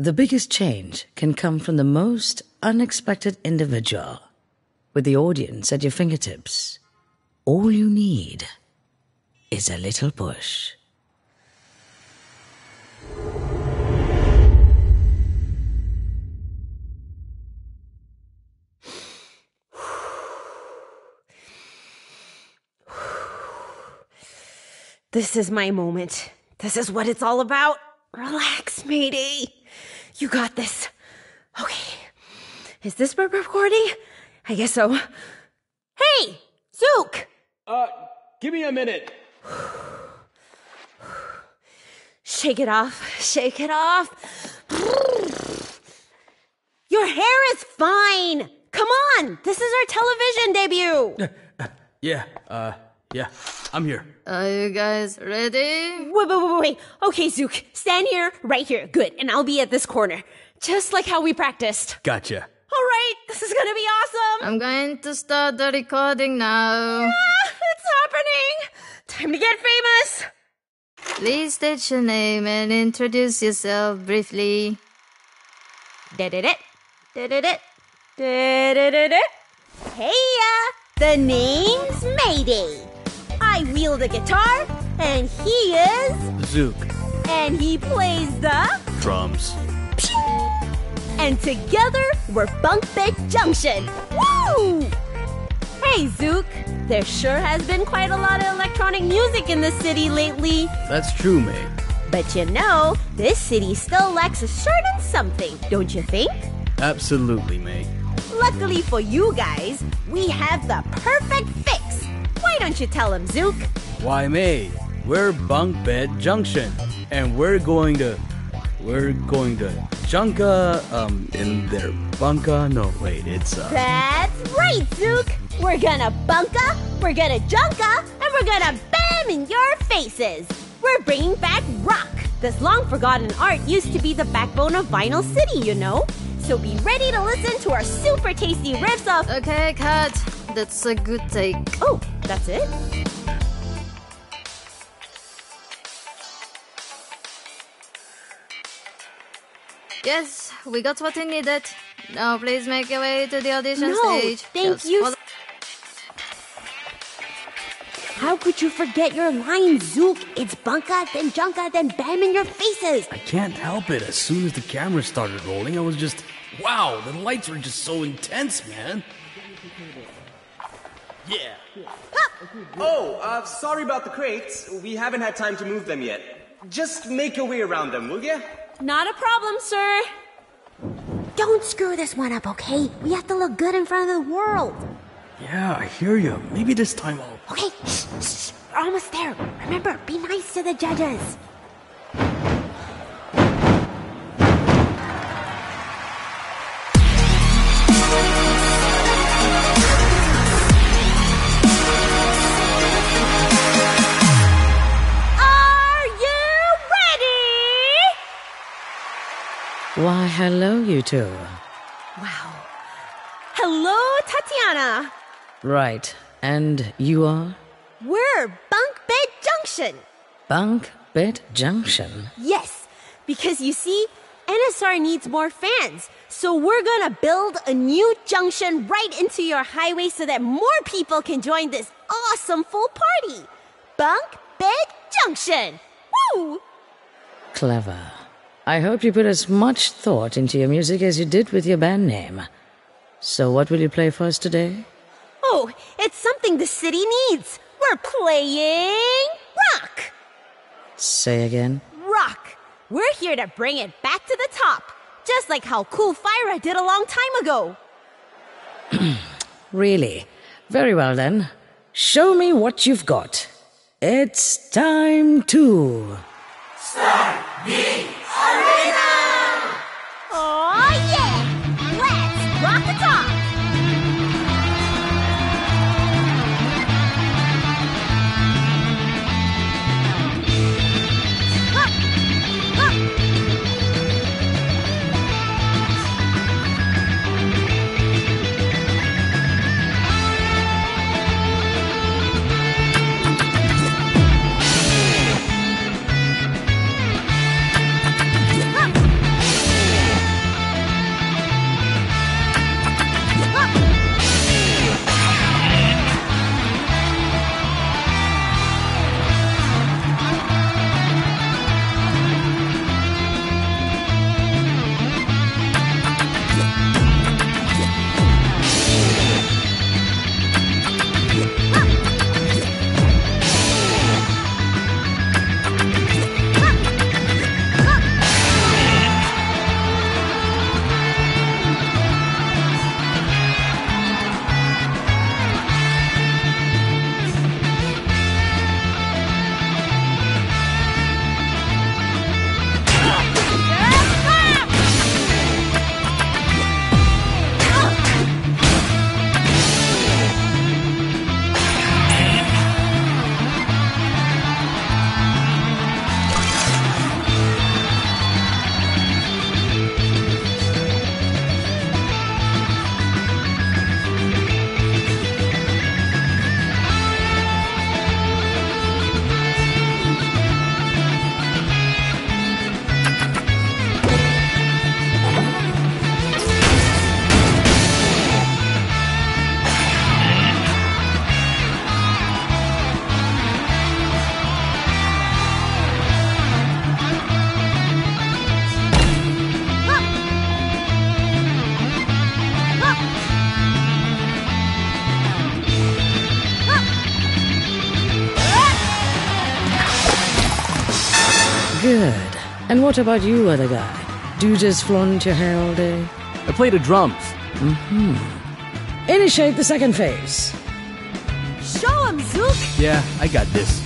the biggest change can come from the most unexpected individual. With the audience at your fingertips, all you need is a little push. This is my moment. This is what it's all about. Relax, matey. You got this. Okay. Is this for recording? I guess so. Hey, Zuke! Uh, give me a minute. Shake it off. Shake it off. Your hair is fine. Come on. This is our television debut. Yeah, uh, yeah, I'm here. Are you guys ready? Wait, wait, wait, wait. Okay, Zuke, stand here, right here. Good. And I'll be at this corner. Just like how we practiced. Gotcha. All right, this is gonna be awesome. I'm going to start the recording now. Ah, it's happening. Time to get famous. Please state your name and introduce yourself briefly. Da-da-da. Da-da-da. Da-da-da-da. Heya! The name's Mayday. I wield a guitar, and he is, Zuke. and he plays the, Drums. and together we're Bunk Bed Junction. Woo! Hey, Zuke. There sure has been quite a lot of electronic music in the city lately. That's true, May. But you know, this city still lacks a certain something, don't you think? Absolutely, May. Luckily for you guys, we have the perfect fix. Why don't you tell him, Zuke? Why, May? We're Bunk Bed Junction, and we're going to, we're going to Junka, um, in their bunka. No, wait, it's uh. That's right, Zuke. We're gonna bunka, we're gonna junka, and we're gonna bam in your faces. We're bringing back rock. This long forgotten art used to be the backbone of Vinyl City, you know. So be ready to listen to our super tasty riffs of. Okay, cut. That's a good take. Oh, that's it? Yes, we got what we needed. Now please make your way to the audition No, stage. thank Just you follow- How could you forget your line, Zuke? It's bunka, then junka, then bam in your faces. I can't help it. As soon as the camera started rolling, I was just, wow, the lights were just so intense, man. Yeah. Oh, uh, sorry about the crates. We haven't had time to move them yet. Just make your way around them, will ya? Not a problem, sir. Don't screw this one up, okay? We have to look good in front of the world. Yeah, I hear you. Maybe this time I'll. Okay, shh, shh, shh. We're almost there. Remember, be nice to the judges. Why, hello, you two. Wow. Hello, Tatiana. Right, and you are? We're Bunk Bed Junction. Bunk Bed Junction. Yes, because you see, NSR needs more fans. So we're gonna build a new junction right into your highway so that more people can join this awesome full party. Bunk Bed Junction. Woo! Clever. I hope you put as much thought into your music as you did with your band name. So, what will you play for us today? Oh, it's something the city needs. We're playing rock. Say again. Rock. We're here to bring it back to the top. Just like how Cool Fyra did a long time ago. Really? Very well then. Show me what you've got. It's time to. Oh yeah! What about you, other guy? Do you just flaunt your hair all day? I play the drums. Mm-hmm. Initiate the second phase. Show him, Zuke! Yeah, I got this.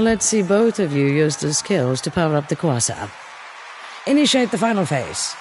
Let's see both of you use the skills to power up the Qwasa. Initiate the final phase.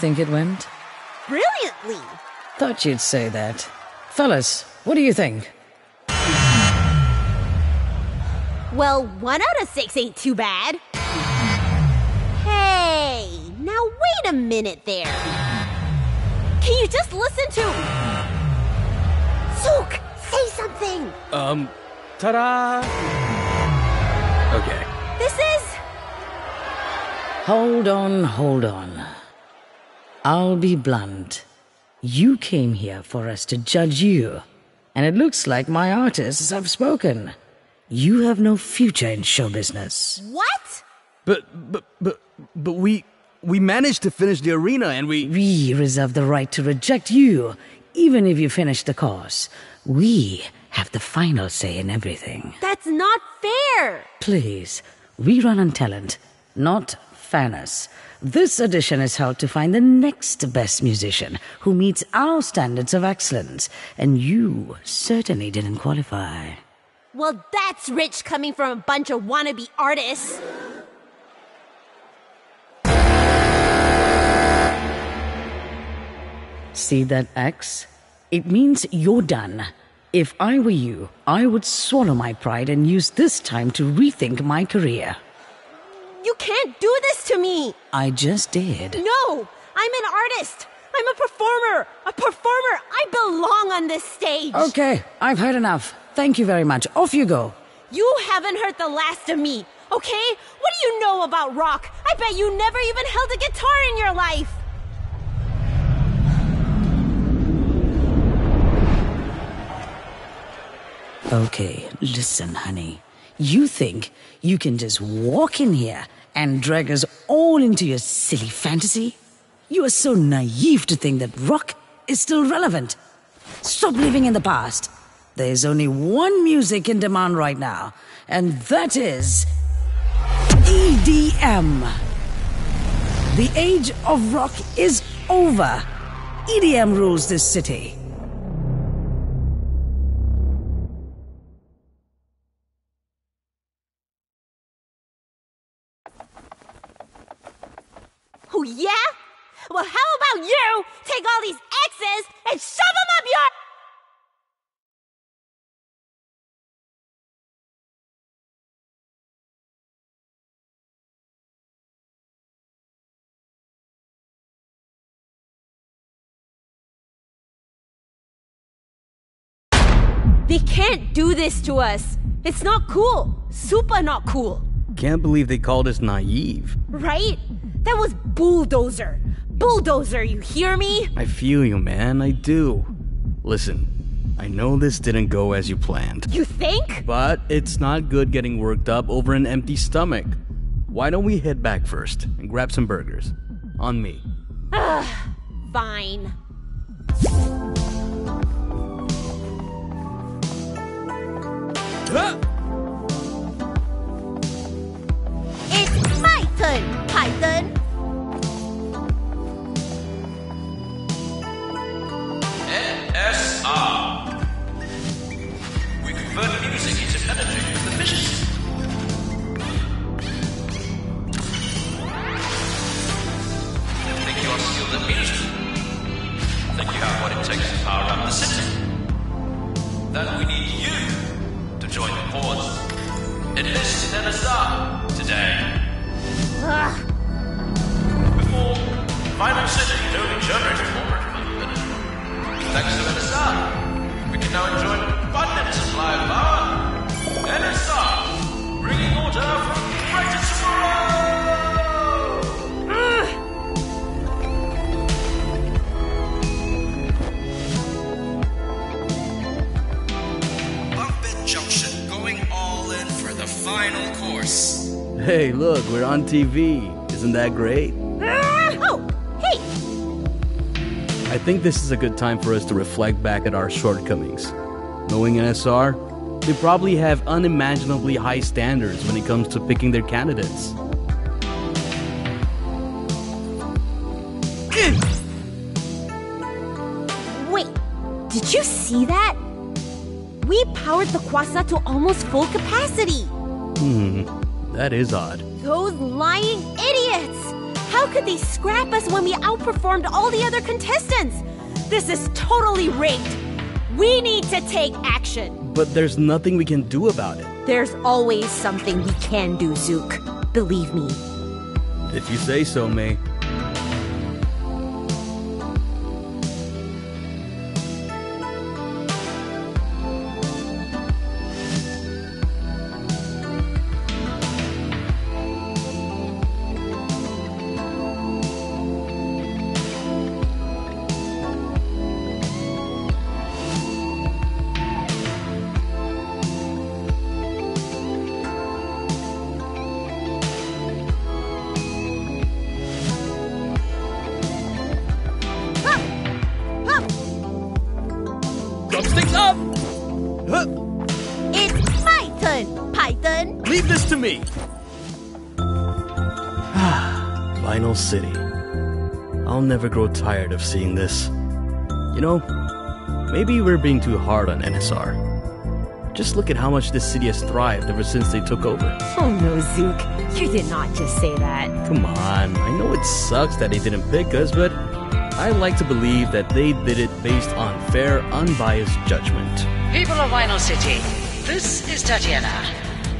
Think it went? Brilliantly! Thought you'd say that. Fellas, what do you think? Well, one out of six ain't too bad. Hey, now wait a minute there. Can you just listen to. Zuke, say something! Um, ta-da! Okay. This is. Hold on, hold on. I'll be blunt. You came here for us to judge you, and it looks like my artists have spoken. You have no future in show business. What? But, but, but, but we, we managed to finish the arena and we... We reserve the right to reject you, even if you finish the course. We have the final say in everything. That's not fair! Please, we run on talent, not fairness. This audition is held to find the next best musician who meets our standards of excellence, and you certainly didn't qualify. Well, that's rich coming from a bunch of wannabe artists. See that X? It means you're done. If I were you, I would swallow my pride and use this time to rethink my career. You can't do this to me! I just did. No! I'm an artist! I'm a performer! A performer! I belong on this stage! Okay, I've heard enough. Thank you very much. Off you go. You haven't heard the last of me, okay? What do you know about rock? I bet you never even held a guitar in your life! Okay, listen, honey. You think you can just walk in here and drag us all into your silly fantasy? You are so naive to think that rock is still relevant. Stop living in the past. There's only one music in demand right now, and that is EDM. The age of rock is over. EDM rules this city. Oh, yeah? Well, how about you take all these X's and shove them up your. They can't do this to us. It's not cool. Super not cool. Can't believe they called us naive. Right? That was bulldozer. Bulldozer, you hear me? I feel you, man. I do. Listen, I know this didn't go as you planned. You think? But it's not good getting worked up over an empty stomach. Why don't we head back first and grab some burgers? On me. Fine. It's my turn, Python. Vinyl City generated more equipment. Thanks to NSR, we can now enjoy abundance of power. NSR, bringing order from greater tomorrow! Bunk Bed Junction going all in for the final course. Hey, look, we're on TV. Isn't that great? I think this is a good time for us to reflect back at our shortcomings. Knowing NSR, they probably have unimaginably high standards when it comes to picking their candidates. Wait, did you see that? We powered the Qwasa to almost full capacity. Hmm, that is odd. Those lying idiots! How could they scrap us when we outperformed all the other contestants? This is totally rigged. We need to take action. But there's nothing we can do about it. There's always something we can do, Zuke. Believe me. If you say so, May. Never grow tired of seeing this. You know, maybe we're being too hard on NSR. Just look at how much this city has thrived ever since they took over. Oh no, Zuke. You did not just say that. Come on, I know it sucks that they didn't pick us, but I like to believe that they did it based on fair, unbiased judgment. People of Vinyl City, this is Tatiana.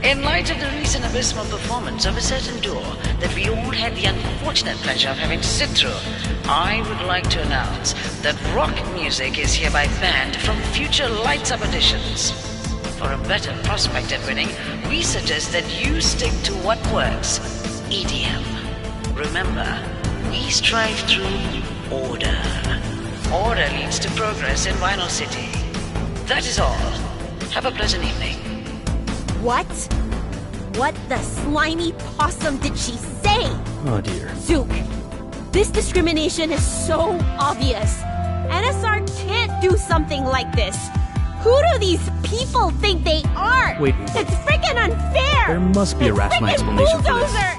In light of the recent abysmal performance of a certain duo that we all had the unfortunate pleasure of having to sit through, I would like to announce that rock music is hereby banned from future Lights Up editions. For a better prospect at winning, we suggest that you stick to what works EDM. Remember, we strive through order. Order leads to progress in Vinyl City. That is all. Have a pleasant evening. What? What the slimy possum did she say? Oh dear. Zuke, this discrimination is so obvious. NSR can't do something like this. Who do these people think they are? Wait. It's freaking unfair. There must be a rational explanation for this. bulldozer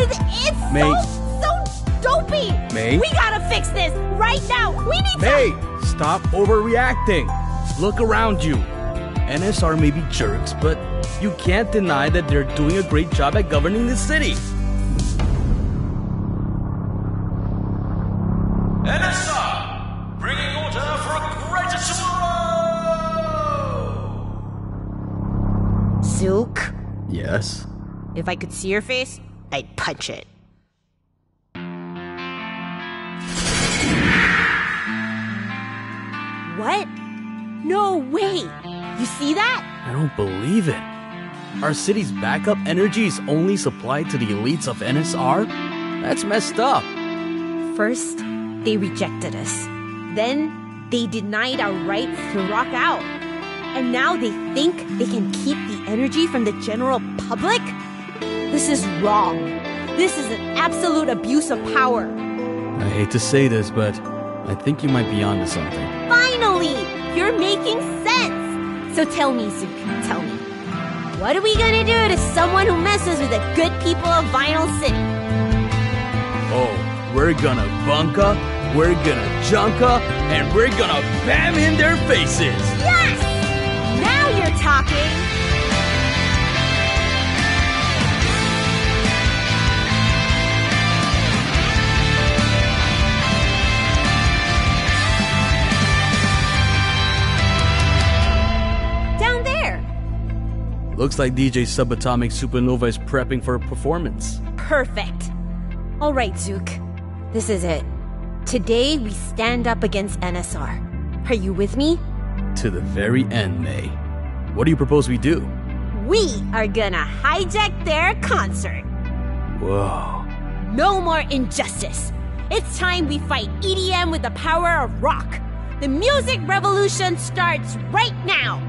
is it's May. so so dopey. May. We gotta fix this right now. We need May, to. stop overreacting. Look around you. NSR may be jerks, but you can't deny that they're doing a great job at governing the city. Yes. if I could see your face, I'd punch it. What? No way! You see that? I don't believe it. Our city's backup energy is only supplied to the elites of NSR? That's messed up. First, they rejected us. Then, they denied our rights to rock out. And now they think they can keep the energy from the general public? This is wrong. This is an absolute abuse of power. I hate to say this, but I think you might be onto something. Finally! You're making sense! So tell me, Zuke, tell me. What are we gonna do to someone who messes with the good people of Vinyl City? Oh, we're gonna bunka, we're gonna junka, and we're gonna bam in their faces! Yes! Talking! Down there! Looks like DJ Subatomic Supernova is prepping for a performance. Perfect. All right, Zuke. This is it. Today we stand up against NSR. Are you with me? To the very end, May. What do you propose we do? We are gonna hijack their concert. Whoa. No more injustice. It's time we fight EDM with the power of rock. The music revolution starts right now.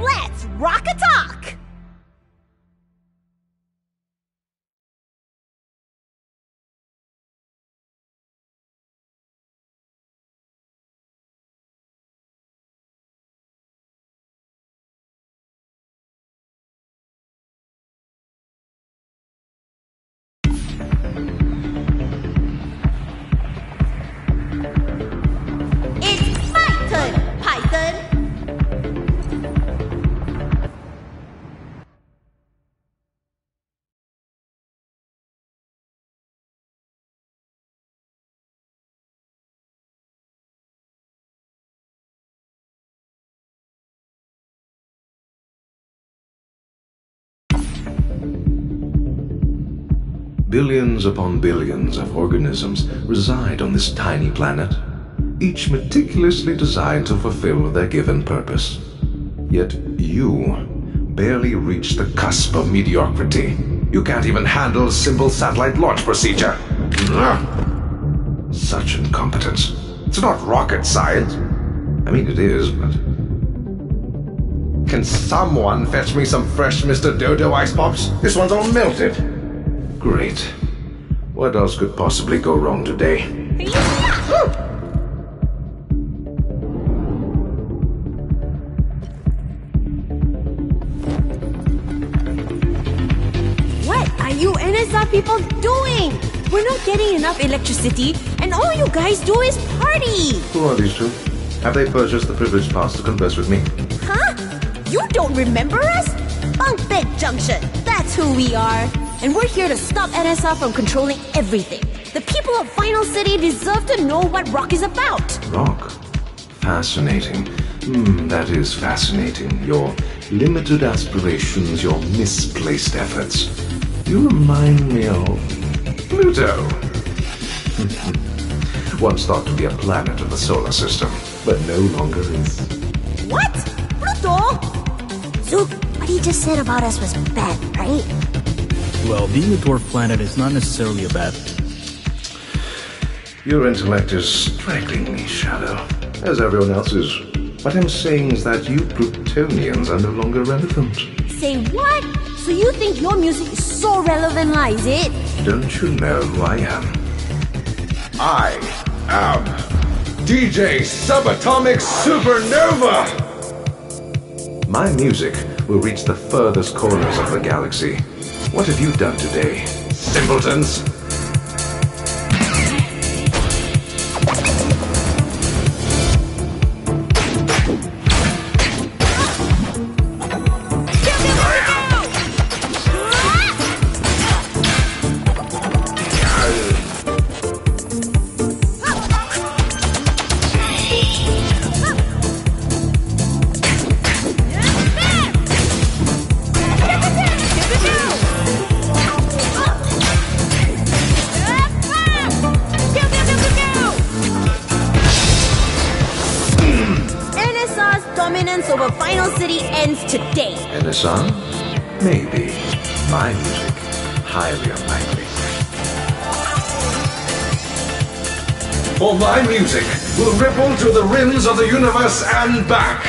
Let's rock a talk! Billions upon billions of organisms reside on this tiny planet, each meticulously designed to fulfill their given purpose. Yet you barely reach the cusp of mediocrity. You can't even handle a simple satellite launch procedure. Such incompetence. It's not rocket science. I mean, it is, but. Can someone fetch me some fresh Mr. Dodo ice pops? This one's all melted. Great. What else could possibly go wrong today? What are you NSR people doing? We're not getting enough electricity, and all you guys do is party! Who are these two? Have they purchased the privileged pass to converse with me? Huh? You don't remember us? Bunk Bed Junction, that's who we are. And we're here to stop NSR from controlling everything. The people of Vinyl City deserve to know what Rock is about. Rock? Fascinating. Hmm, that is fascinating. Your limited aspirations, your misplaced efforts. You remind me of Pluto. Once thought to be a planet of the solar system, but no longer is. What? Pluto? Zuke, what he just said about us was bad, right? Well, being a dwarf planet is not necessarily a bad thing. Your intellect is strikingly shallow, as everyone else's. What I'm saying is that you Plutonians are no longer relevant. Say what? So you think your music is so relevant, lah, is it? Don't you know who I am? I am DJ Subatomic Supernova! My music will reach the furthest corners of the galaxy. What have you done today, simpletons? The universe and back.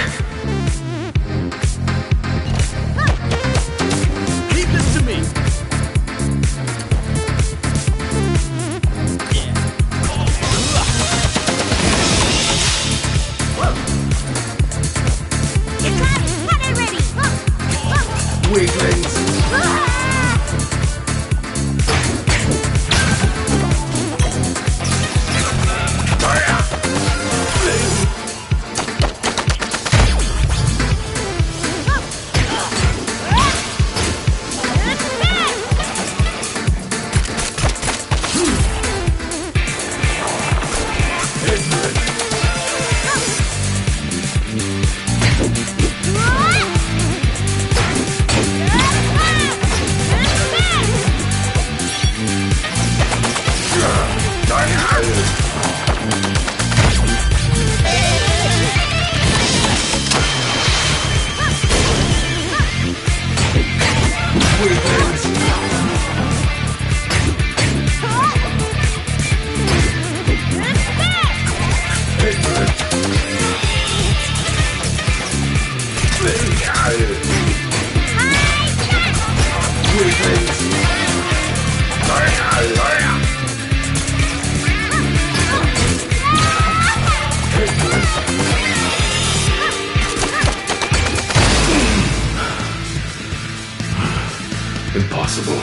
Impossible.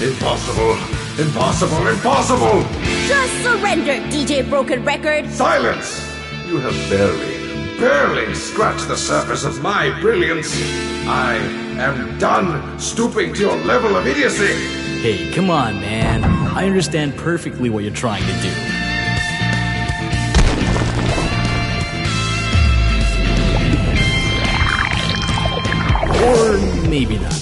Impossible. Impossible. Impossible! Just surrender, DJ Broken Record! Silence! You have barely, Barely scratched the surface of my brilliance. I am done stooping to your level of idiocy. Hey, come on, man. I understand perfectly what you're trying to do. Or maybe not.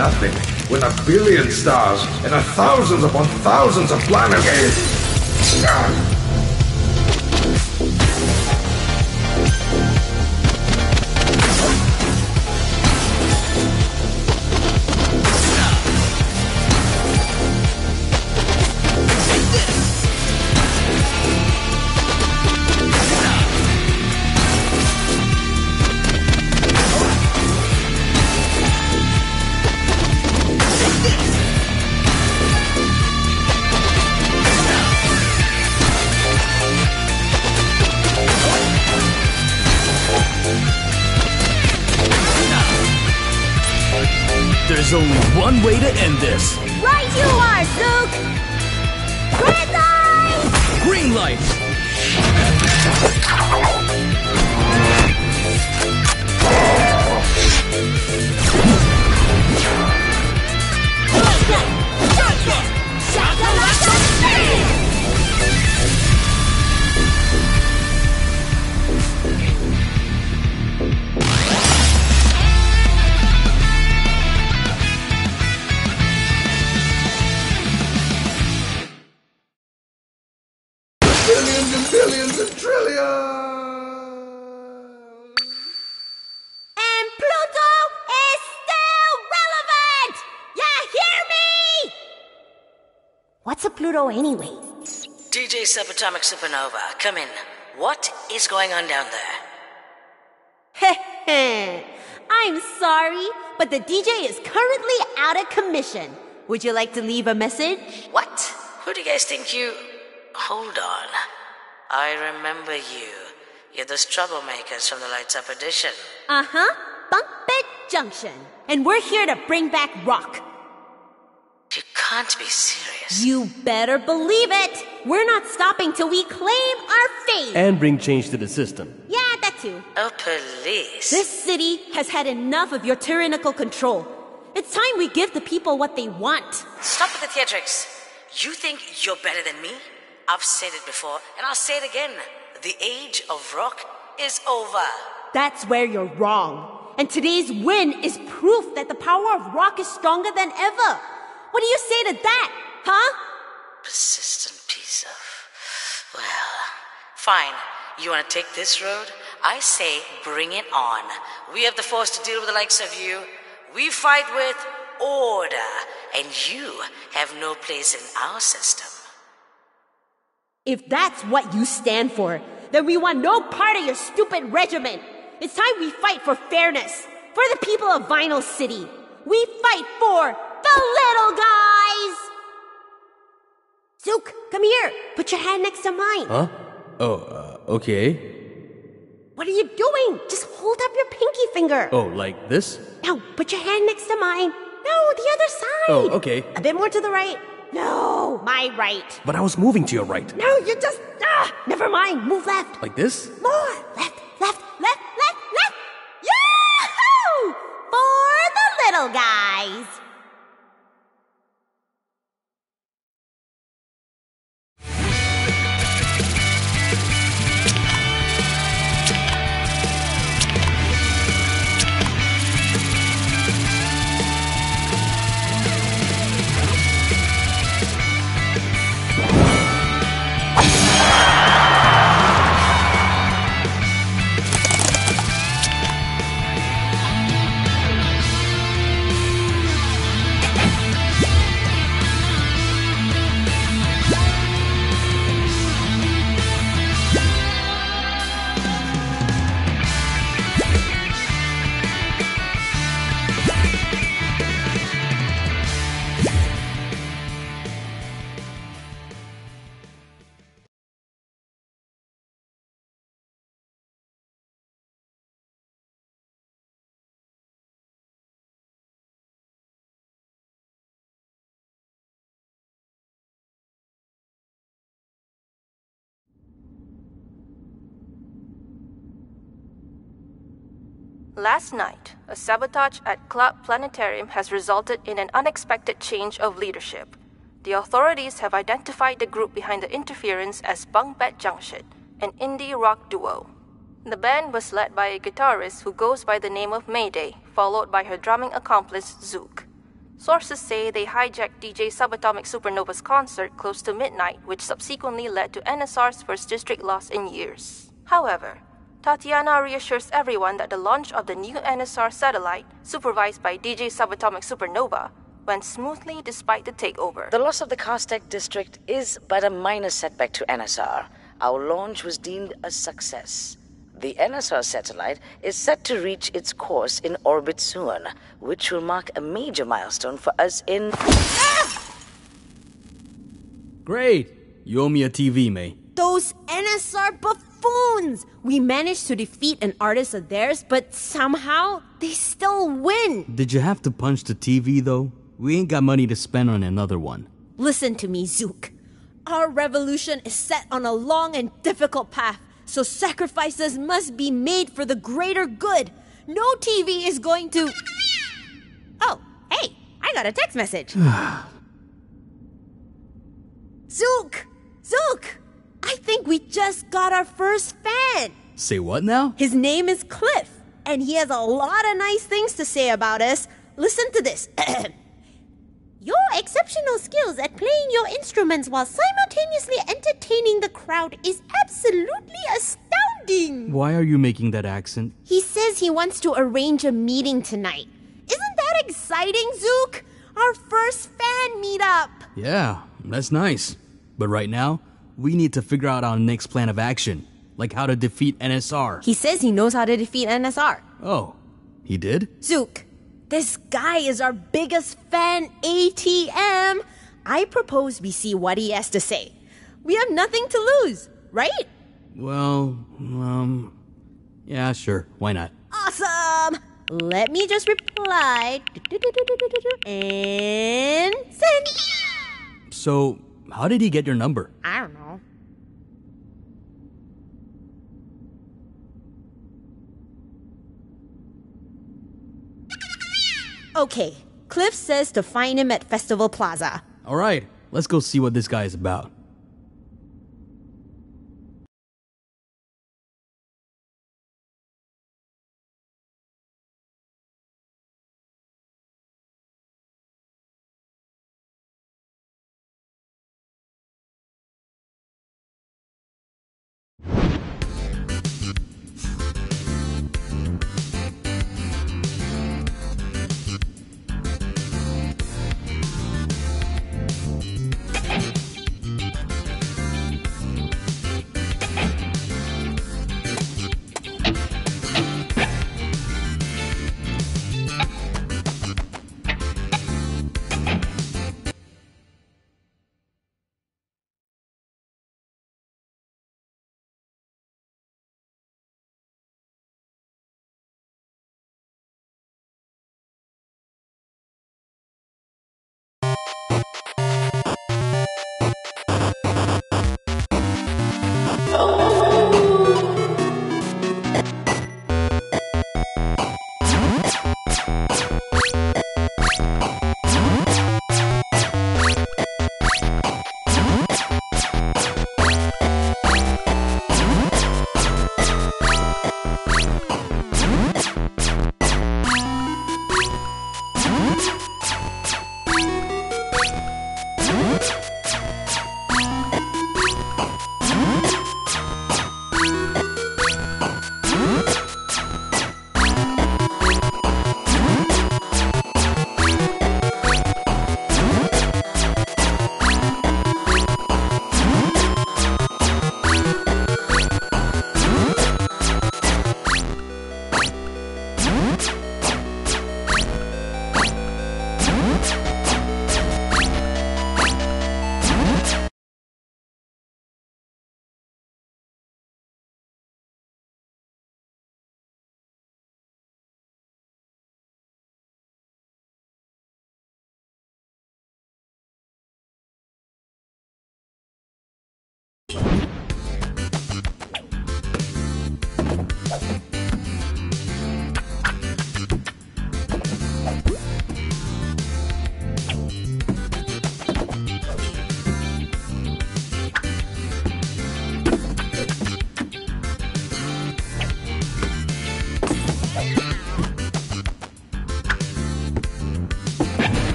Nothing when a billion stars and a thousands upon thousands of planets. End this. What's a Pluto anyway? DJ Subatomic Supernova, come in. What is going on down there? Heh I'm sorry, but the DJ is currently out of commission. Would you like to leave a message? What? Who do you guys think you. Hold on. I remember you. You're those troublemakers from the Lights Up edition. Uh huh. Bunk Bed Junction. And we're here to bring back rock. You can't be serious. You better believe it. We're not stopping till we claim our fate. And bring change to the system. yeah, that too. Oh, police. This city has had enough of your tyrannical control. It's time we give the people what they want. Stop with the theatrics. You think you're better than me? I've said it before, and I'll say it again. The age of rock is over. That's where you're wrong. And today's win is proof that the power of rock is stronger than ever. What do you say to that, huh? Persistent piece of. Well, fine. You want to take this road? I say bring it on. We have the force to deal with the likes of you. We fight with order, and you have no place in our system. If that's what you stand for, then we want no part of your stupid regiment. It's time we fight for fairness, for the people of Vinyl City. We fight for the little guys! Zuke, come here. Put your hand next to mine. Huh? Oh, uh, okay. What are you doing? Just hold up your pinky finger. Oh, like this? Now, put your hand next to mine. No, the other side. Oh, okay. A bit more to the right. No, my right. But I was moving to your right. No, you just. Ah, never mind. Move left. Like this? More. Left, left, left, left, left. Yahoo! For the little guys. Last night, a sabotage at Club Planetarium has resulted in an unexpected change of leadership. The authorities have identified the group behind the interference as Bunk Junction, an indie rock duo. The band was led by a guitarist who goes by the name of Mayday, followed by her drumming accomplice, Zuke. Sources say they hijacked DJ Subatomic Supernova's concert close to midnight, which subsequently led to NSR's first district loss in years. However, Tatiana reassures everyone that the launch of the new NSR satellite, supervised by DJ Subatomic Supernova, went smoothly despite the takeover. The loss of the Castec district is but a minor setback to NSR. Our launch was deemed a success. The NSR satellite is set to reach its course in orbit soon, which will mark a major milestone for us in. Great! You owe me a TV, May. Those NSR buffoons! We managed to defeat an artist of theirs, but somehow they still win. Did you have to punch the TV, though? We ain't got money to spend on another one. Listen to me, Zuke. Our revolution is set on a long and difficult path, so sacrifices must be made for the greater good. No TV is going to. Oh, hey, I got a text message. Zuke! Zuke! I think we just got our first fan. Say what now? His name is Cliff, and he has a lot of nice things to say about us. Listen to this. Your exceptional skills at playing your instruments while simultaneously entertaining the crowd is absolutely astounding. Why are you making that accent? He says he wants to arrange a meeting tonight. Isn't that exciting, Zuke? Our first fan meetup. Yeah, that's nice. But right now, we need to figure out our next plan of action, like how to defeat NSR. He says he knows how to defeat NSR. Oh, he did? Zuke, this guy is our biggest fan ATM. I propose we see what he has to say. We have nothing to lose, right? Well, um, yeah, sure. Why not? Awesome! Let me just reply. And send. So, how did he get your number? I don't know. Okay, Cliff says to find him at Festival Plaza. All right, let's go see what this guy is about.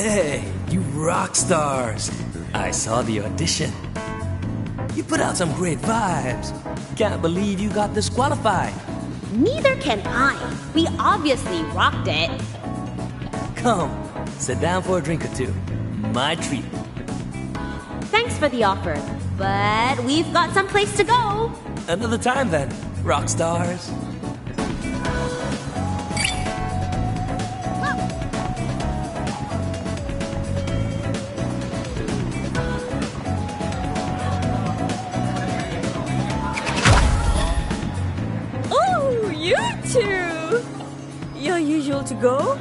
Hey, you rock stars! I saw the audition. You put out some great vibes. Can't believe you got disqualified. Neither can I. We obviously rocked it. Come, sit down for a drink or two. My treat. Thanks for the offer, but we've got someplace to go. Another time then, rock stars. To go?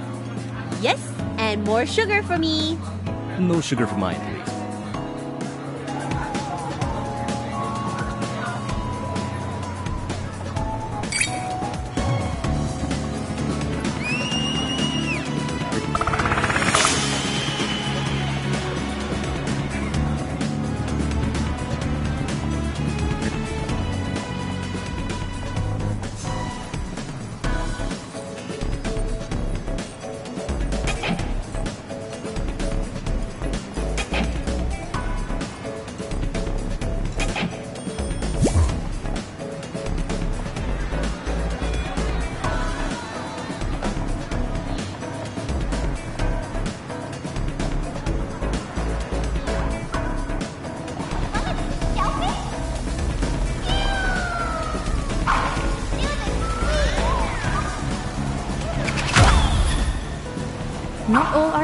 Yes, and more sugar for me. No sugar for mine,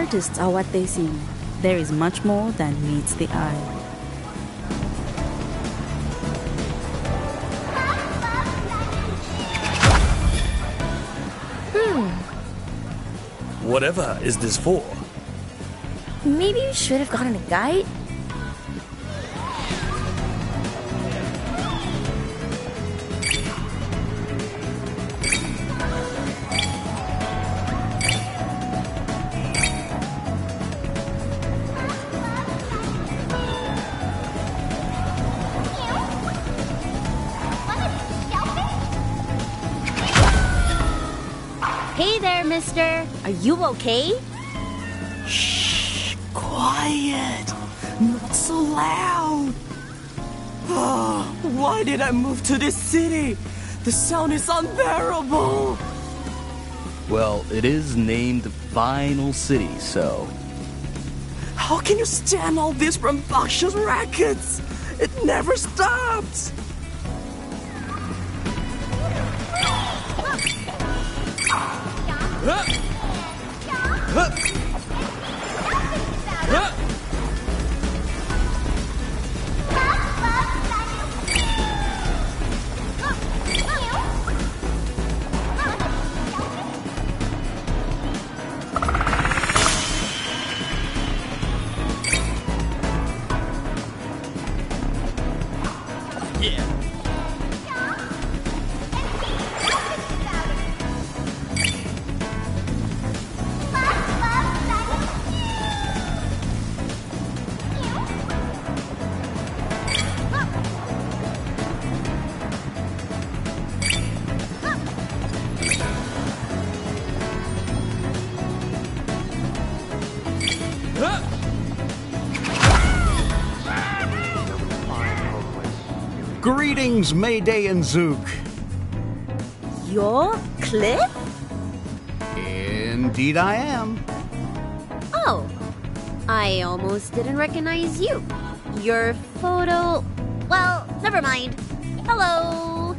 artists are what they seem. There is much more than meets the eye. Hmm. Whatever is this for? Maybe you should have gotten a guide? You okay? Shh, Quiet! Not so loud! Oh, why did I move to this city? The sound is unbearable! Well, it is named Vinyl City, so. How can you stand all this rambunctious rackets? It never stops! Greetings, Mayday and Zuke. You're Cliff? Indeed, I am. Oh, I almost didn't recognize you. Your photo. Well, never mind. Hello.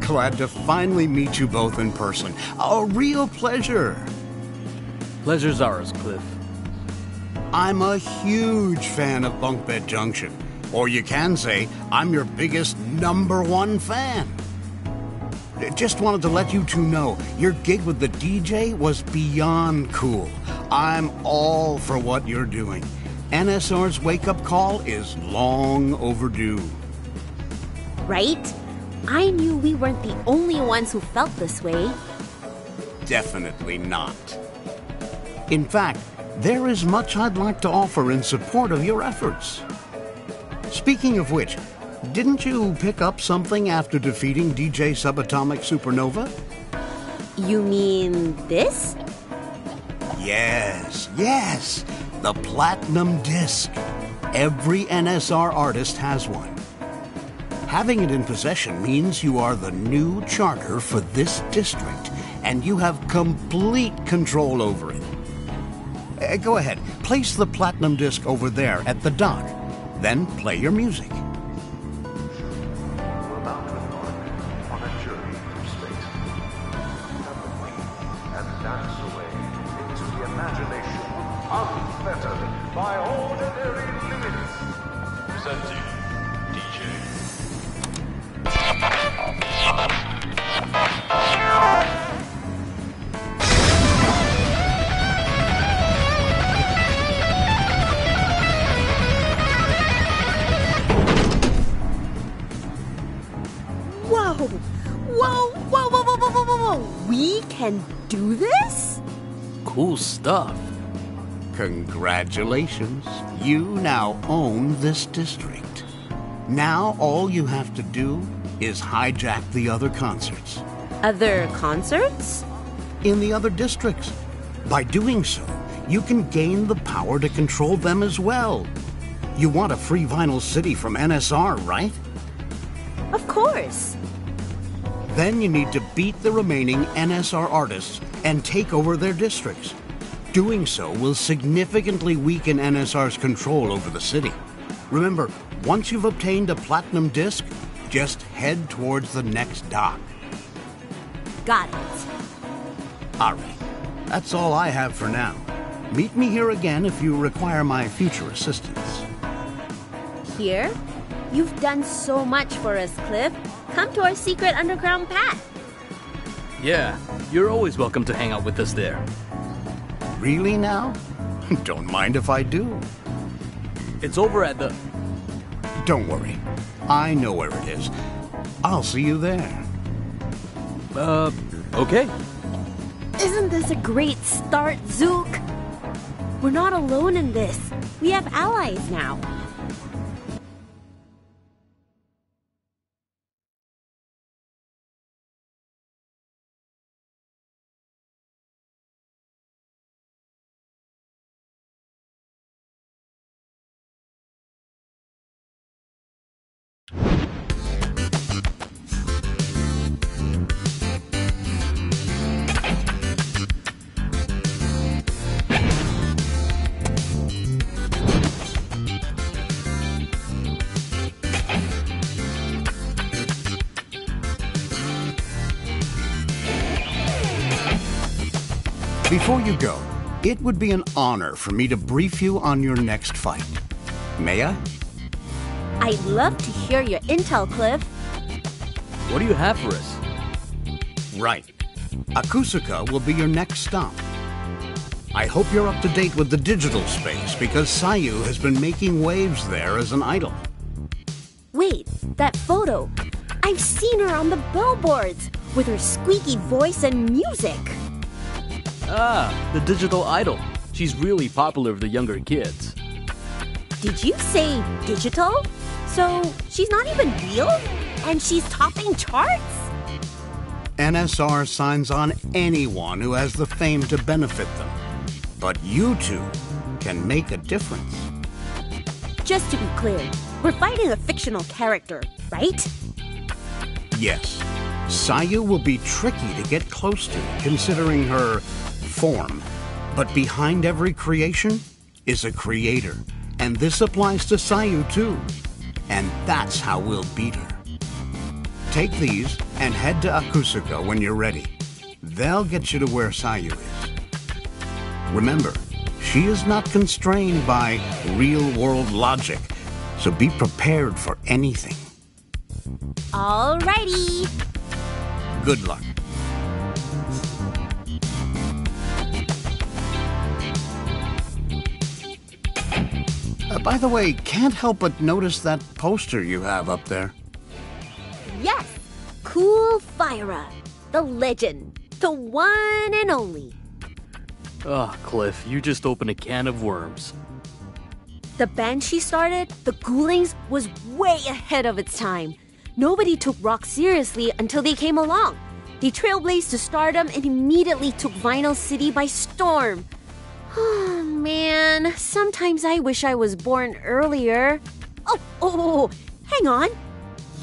Glad to finally meet you both in person. A real pleasure. Pleasure's ours, Cliff. I'm a huge fan of Bunk Bed Junction. Or you can say, I'm your biggest number one fan. Just wanted to let you two know your gig with the DJ was beyond cool. I'm all for what you're doing. NSR's wake up call is long overdue. Right? I knew we weren't the only ones who felt this way. Definitely not. In fact, there is much I'd like to offer in support of your efforts. Speaking of which, didn't you pick up something after defeating DJ Subatomic Supernova? You mean this? Yes, yes, the Platinum Disc. Every NSR artist has one. Having it in possession means you are the new charter for this district, and you have complete control over it. Uh, go ahead, place the Platinum Disc over there at the dock. Then play your music. Congratulations. You now own this district. Now all you have to do is hijack the other concerts Other concerts? in the other districts. By doing so, you can gain the power to control them as well. You want a free vinyl city from NSR, right? Of course. Then you need to beat the remaining NSR artists and take over their districts. Doing so will significantly weaken NSR's control over the city. Remember, once you've obtained a platinum disc, just head towards the next dock. Got it. All right. That's all I have for now. Meet me here again if you require my future assistance. Here? You've done so much for us, Cliff. Come to our secret underground path. Yeah, you're always welcome to hang out with us there. Really now? Don't mind if I do. It's over at the. Don't worry. I know where it is. I'll see you there. Uh, okay. Isn't this a great start, Zuke? We're not alone in this. We have allies now. Before you go, it would be an honor for me to brief you on your next fight. May I? I'd love to hear your intel, Cliff. What do you have for us? Right. Akusuka will be your next stop. I hope you're up to date with the digital space because Sayu has been making waves there as an idol. Wait, that photo. I've seen her on the billboards with her squeaky voice and music. Ah, the digital idol. She's really popular with the younger kids. Did you say digital? So she's not even real? And she's topping charts? NSR signs on anyone who has the fame to benefit them. But you two can make a difference. Just to be clear, we're fighting a fictional character, right? Yes, Sayu will be tricky to get close to, considering her form. But behind every creation is a creator. And this applies to Sayu too. And that's how we'll beat her. Take these and head to Akusuka when you're ready. They'll get you to where Sayu is. Remember, she is not constrained by real world logic, so be prepared for anything. Alrighty. Good luck. Uh, by the way, can't help but notice that poster you have up there. Yes, Cool Fyra, the legend, the one and only. Ah, Cliff, you just opened a can of worms. The band she started, the Ghoulings, was way ahead of its time. Nobody took rock seriously until they came along. They trailblazed to stardom and immediately took Vinyl City by storm. Oh, man. Sometimes I wish I was born earlier. Oh, oh, oh, oh, hang on.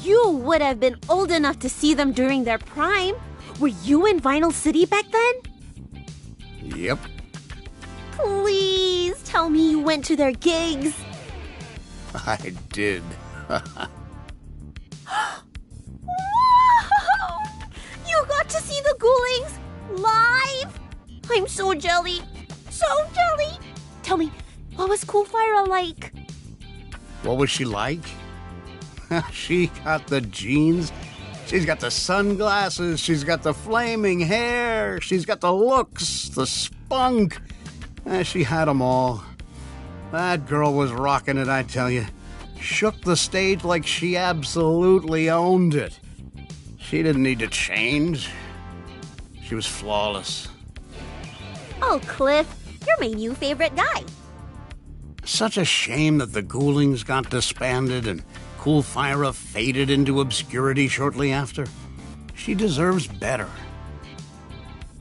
You would have been old enough to see them during their prime. Were you in Vinyl City back then? Yep. Please tell me you went to their gigs. I did. You got to see the Ghoulings live? I'm so jelly. So jelly. Tell me, what was Cool Fyra like? What was she like? she got the jeans. She's got the sunglasses. She's got the flaming hair. She's got the looks, the spunk. Eh, she had 'em all. That girl was rocking it, I tell you. Shook the stage like she absolutely owned it. She didn't need to change. She was flawless. Oh, Cliff, you're my new favorite guy. Such a shame that the Ghoulings got disbanded and Cool Fyra faded into obscurity shortly after. She deserves better.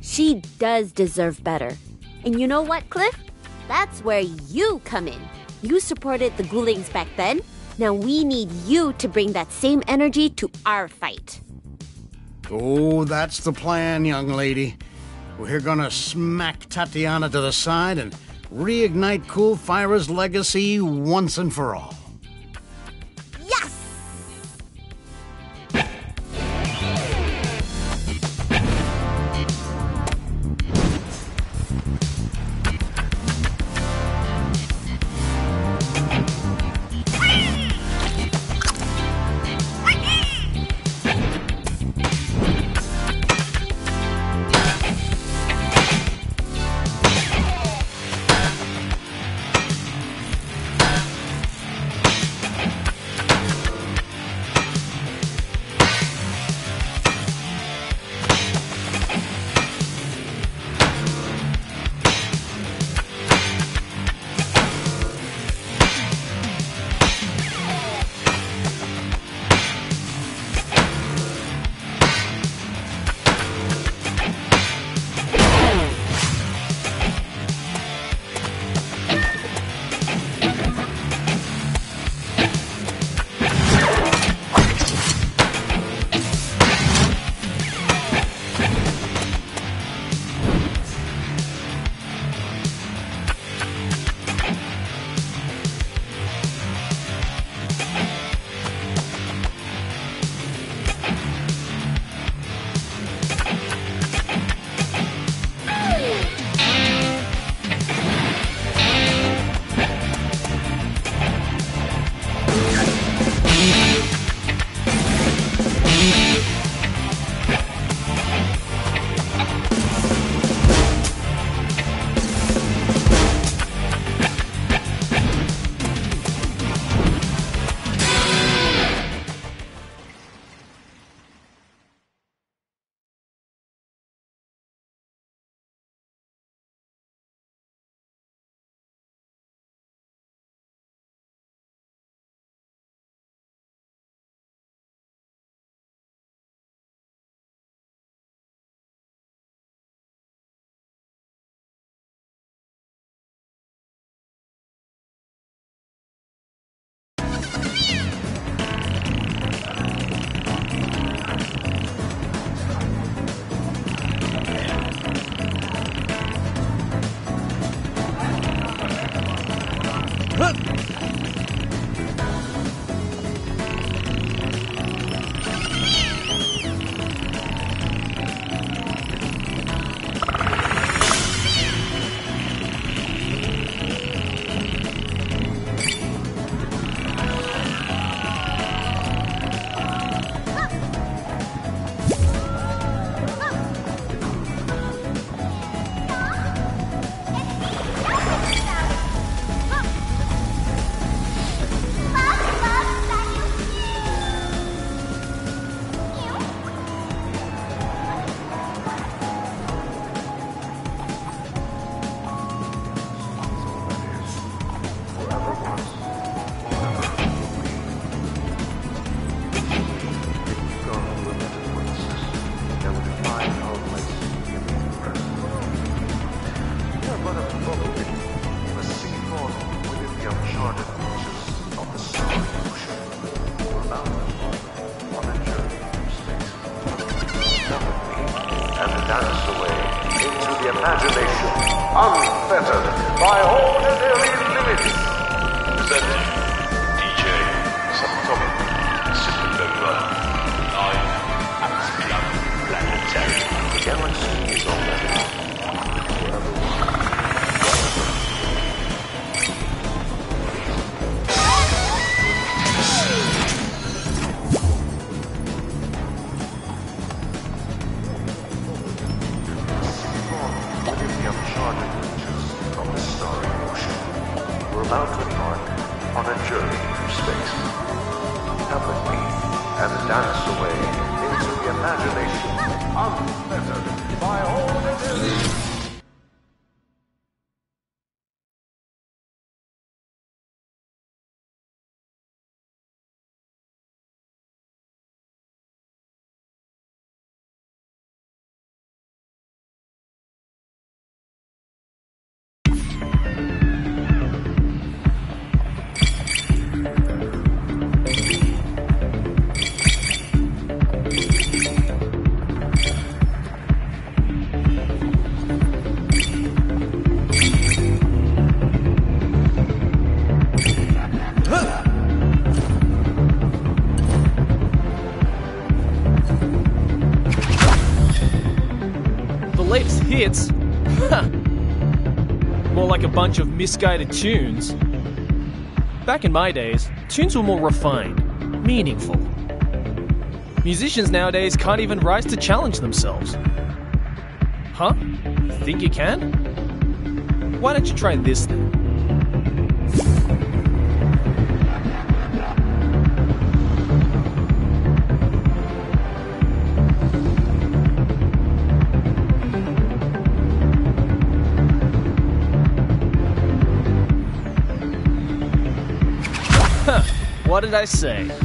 She does deserve better. And you know what, Cliff? That's where you come in. You supported the Ghoulings back then. Now we need you to bring that same energy to our fight. Oh, that's the plan, young lady. We're gonna smack Tatiana to the side and reignite Cool Fyra's legacy once and for all. Hits? More like a bunch of misguided tunes. Back in my days, tunes were more refined, meaningful. Musicians nowadays can't even rise to challenge themselves. Huh? Think you can? Why don't you try this then? I say?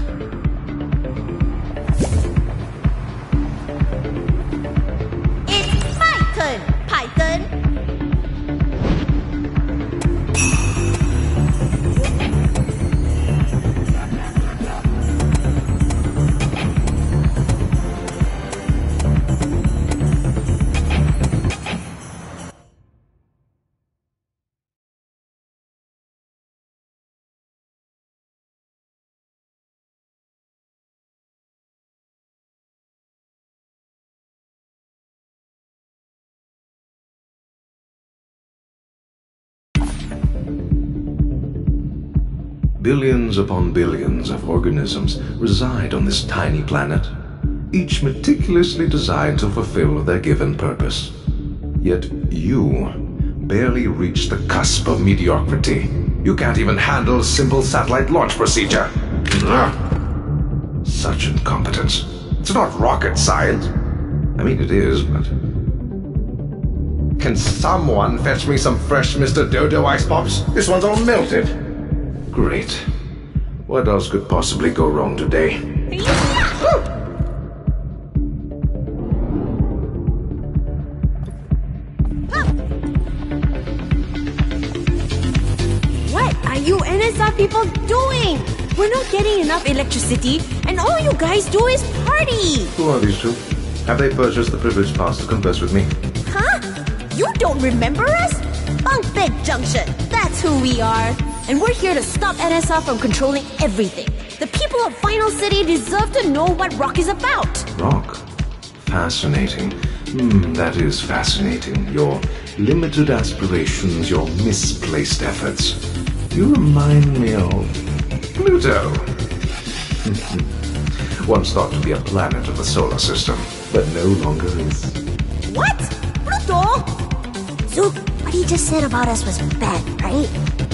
Billions upon billions of organisms reside on this tiny planet, each meticulously designed to fulfill their given purpose. Yet you barely reach the cusp of mediocrity. You can't even handle a simple satellite launch procedure. Such incompetence. It's not rocket science. I mean, it is, but. Can someone fetch me some fresh Mr. Dodo ice pops? This one's all melted. Great. What else could possibly go wrong today? What are you NSR people doing? We're not getting enough electricity, and all you guys do is party. Who are these two? Have they purchased the privilege pass to converse with me? Huh? You don't remember us? Bunk Bed Junction. That's who we are. And we're here to stop NSR from controlling everything. The people of Vinyl City deserve to know what rock is about. Rock. Fascinating. Hmm, that is fascinating. Your limited aspirations, your misplaced efforts. You remind me of Pluto. Once thought to be a planet of the solar system, but no longer is. What? Pluto? Zuke, what he just said about us was bad, right?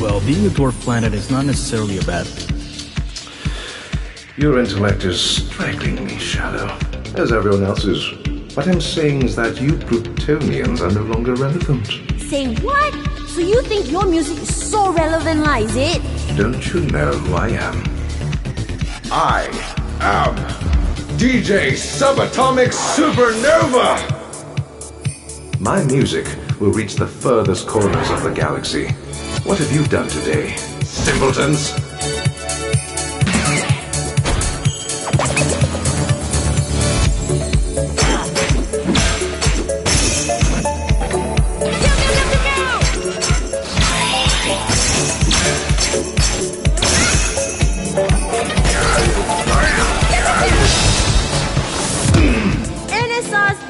Well, being a dwarf planet is not necessarily a bad thing. Your intellect is strikingly shallow, as everyone else's. What I'm saying is that you Plutonians are no longer relevant. Say what? So you think your music is so relevant, lah, is it? Don't you know who I am? I am DJ Subatomic Supernova! My music will reach the furthest corners of the galaxy. What have you done today, simpletons?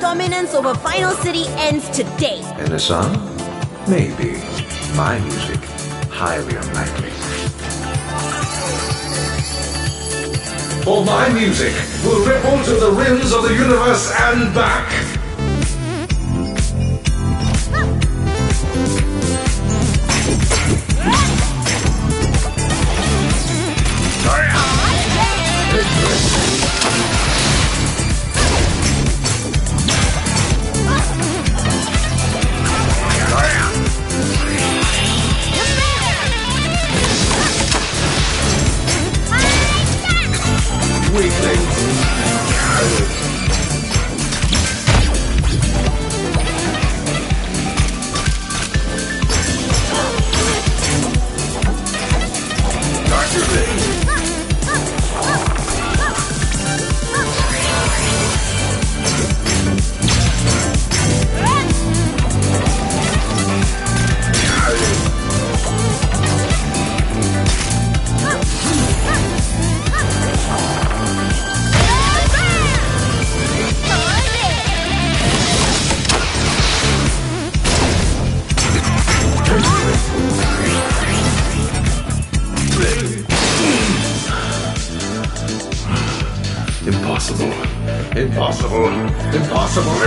dominance over Vinyl City ends today. Enisa? Maybe. My music? Highly unlikely. For my music will ripple to the rims of the universe and back.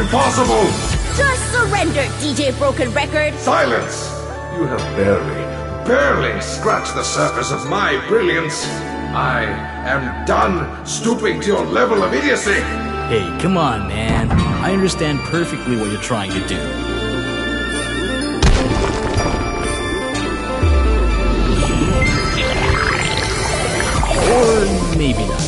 Impossible. Impossible. Just surrender, DJ Broken Record. Silence! You have barely, barely scratched the surface of my brilliance. I am done stooping to your level of idiocy. Hey, come on, man. I understand perfectly what you're trying to do. Or maybe not.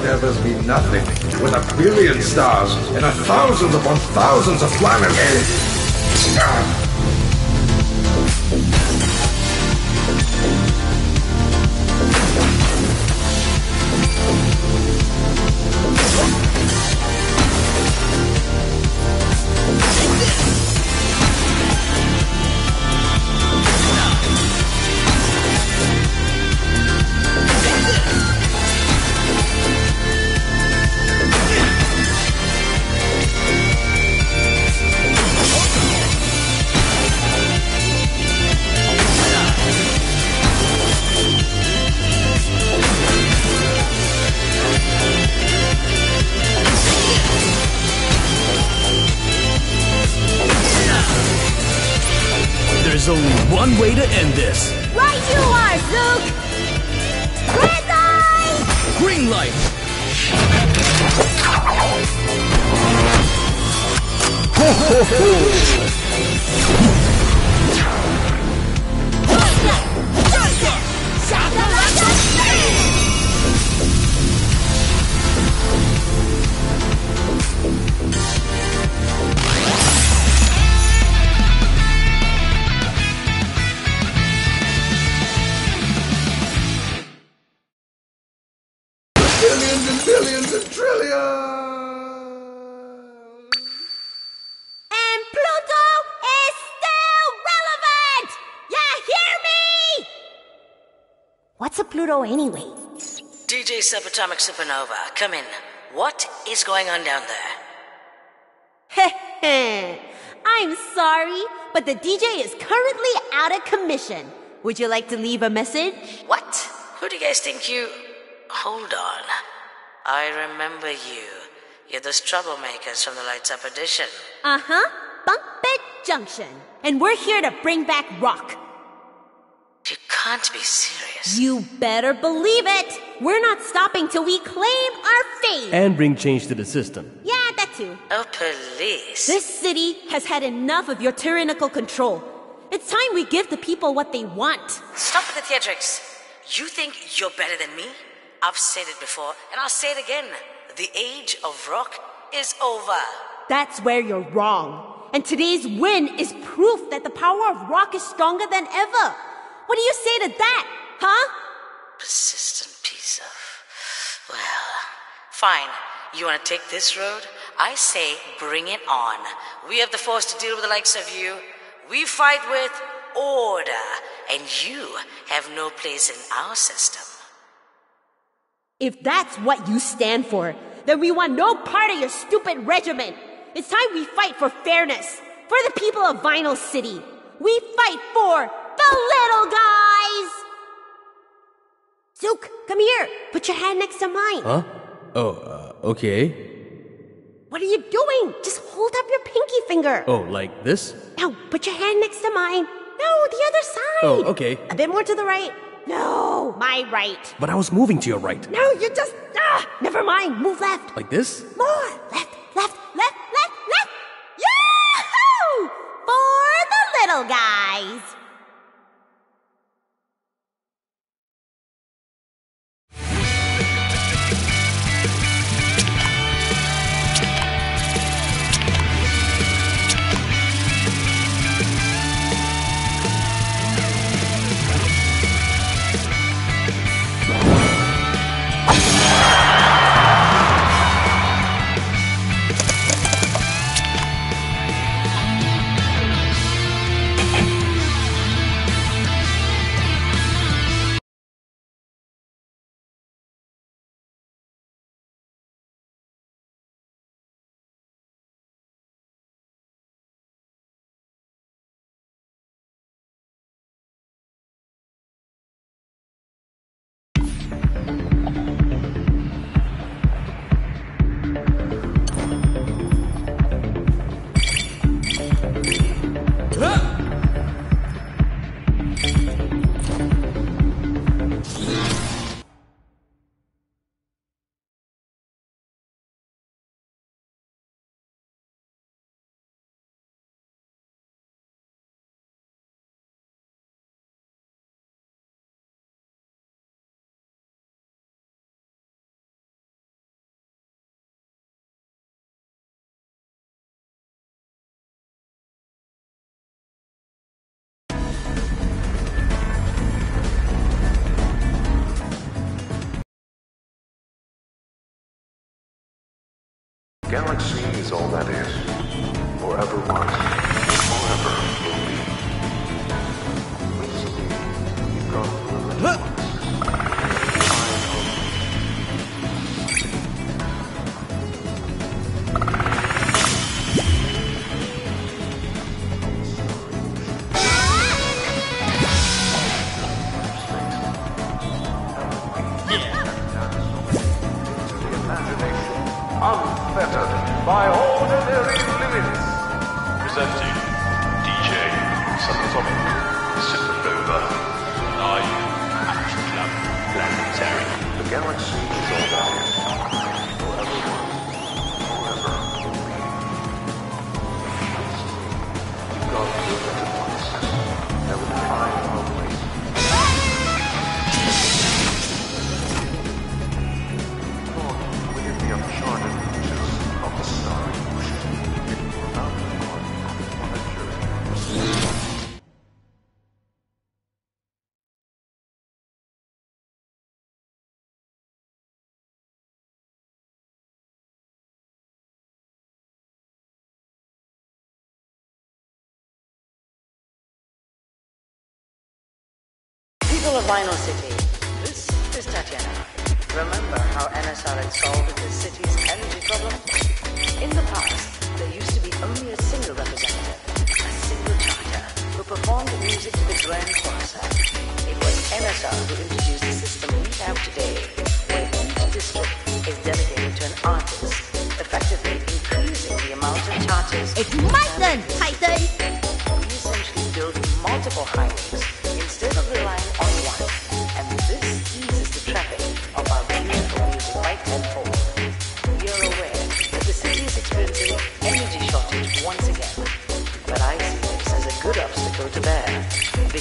Your endeavors mean nothing with a billion stars and a thousands upon thousands of planets. Anyway? DJ Subatomic Supernova, come in. What is going on down there? Heh I'm sorry, but the DJ is currently out of commission. Would you like to leave a message? What? Who do you guys think you. Hold on. I remember you. You're those troublemakers from the Lights Up edition. Uh huh. Bunk Bed Junction. And we're here to bring back rock. You can't be serious. You better believe it. We're not stopping till we claim our fame. And bring change to the system. Yeah, that too. Oh, police. This city has had enough of your tyrannical control. It's time we give the people what they want. Stop with the theatrics. You think you're better than me? I've said it before, and I'll say it again. The age of rock is over. That's where you're wrong. And today's win is proof that the power of rock is stronger than ever. What do you say to that, huh? Persistent piece of. Well, fine. You want to take this road? I say bring it on. We have the force to deal with the likes of you. We fight with order, and you have no place in our system. If that's what you stand for, then we want no part of your stupid regiment. It's time we fight for fairness, for the people of Vinyl City. We fight for the little guys! Zuke, come here. Put your hand next to mine. Huh? Oh, uh, okay. What are you doing? Just hold up your pinky finger. Oh, like this? Now, put your hand next to mine. No, the other side. Oh, okay. A bit more to the right. No, my right. But I was moving to your right. No, you just. Ah, never mind. Move left. Like this? More. Left, left, left, left, left. Yahoo! For the little guys. Galaxy is all that is. Forever was. People of Vinyl City, this is Tatiana. Remember how NSR had solved the city's energy problem? In the past, there used to be only a single representative, a single charter, who performed music to the Grand Plaza. It was NSR who introduced the system we have today, where each district is delegated to an artist, effectively increasing the amount of charters. It's my turn, Titan!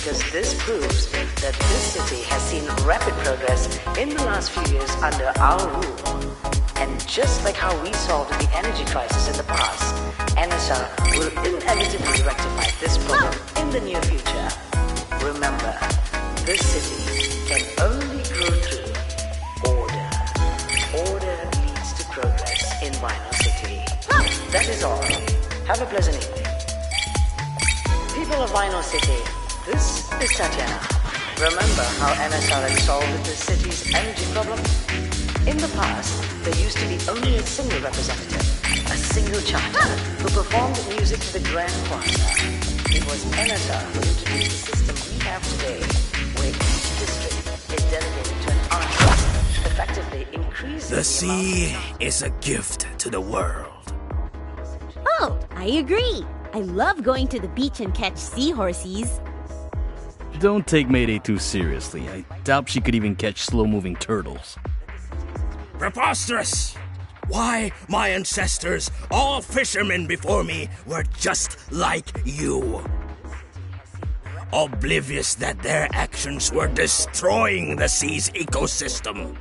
Because this proves that this city has seen rapid progress in the last few years under our rule. And just like how we solved the energy crisis in the past, NSR will inevitably rectify this problem in the near future. Remember, this city can only grow through order. Order leads to progress in Vinyl City. That is all. Have a pleasant evening. People of Vinyl City, this is Tatiana. Remember how NSR solved the city's energy problem? In the past, there used to be only a single representative, a single charter, who performed music to the Grand Plaza. It was NSR who introduced the system we have today, where each district is delegated to an artist, effectively increasing The sea is a gift to the world. Oh, I agree. I love going to the beach and catch seahorses. Don't take Mayday too seriously. I doubt she could even catch slow moving turtles. Preposterous! Why, my ancestors, all fishermen before me, were just like you. Oblivious that their actions were destroying the sea's ecosystem.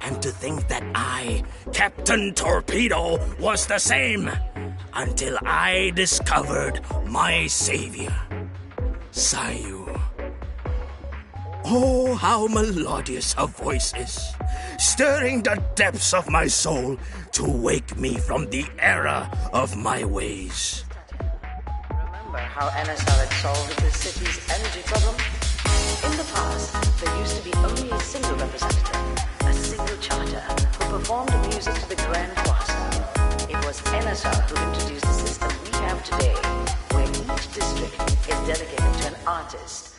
And to think that I, Captain Torpedo, was the same until I discovered my savior, Sayu. Oh, how melodious her voice is, stirring the depths of my soul to wake me from the error of my ways. Remember how NSR had solved the city's energy problem? In the past, there used to be only a single representative, a single charter, who performed music to the Grand Plaza. It was NSR who introduced the system we have today, where each district is delegated to an artist.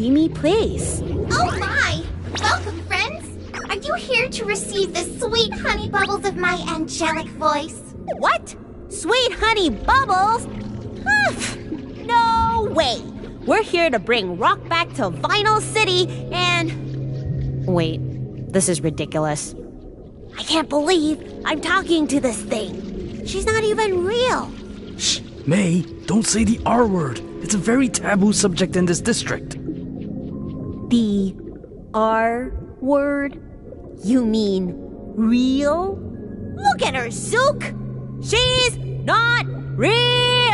Dreamy place. Oh my! Welcome, friends! Are you here to receive the sweet honey bubbles of my angelic voice? What? Sweet honey bubbles? no way! We're here to bring rock back to Vinyl City and. Wait, this is ridiculous. I can't believe I'm talking to this thing. She's not even real. Shh, May, don't say the R word. It's a very taboo subject in this district. The R word? You mean real? Look at her, Zuke! She's not real!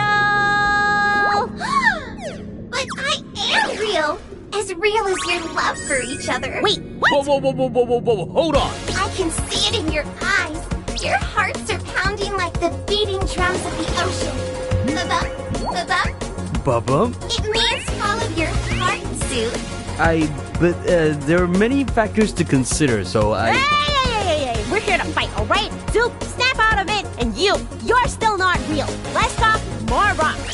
but I am real! As real as your love for each other. Wait, Whoa, whoa, whoa, whoa, whoa, whoa, whoa, hold on! I can see it in your eyes. Your hearts are pounding like the beating drums of the ocean. Ba-bum, ba-bum. Bubba? It means follow your heart, Zuke. I. But uh, there are many factors to consider, so I. Hey, hey, hey, hey, we're here to fight, alright? Zuke, snap out of it! And you, you're still not real. Let's talk more rock.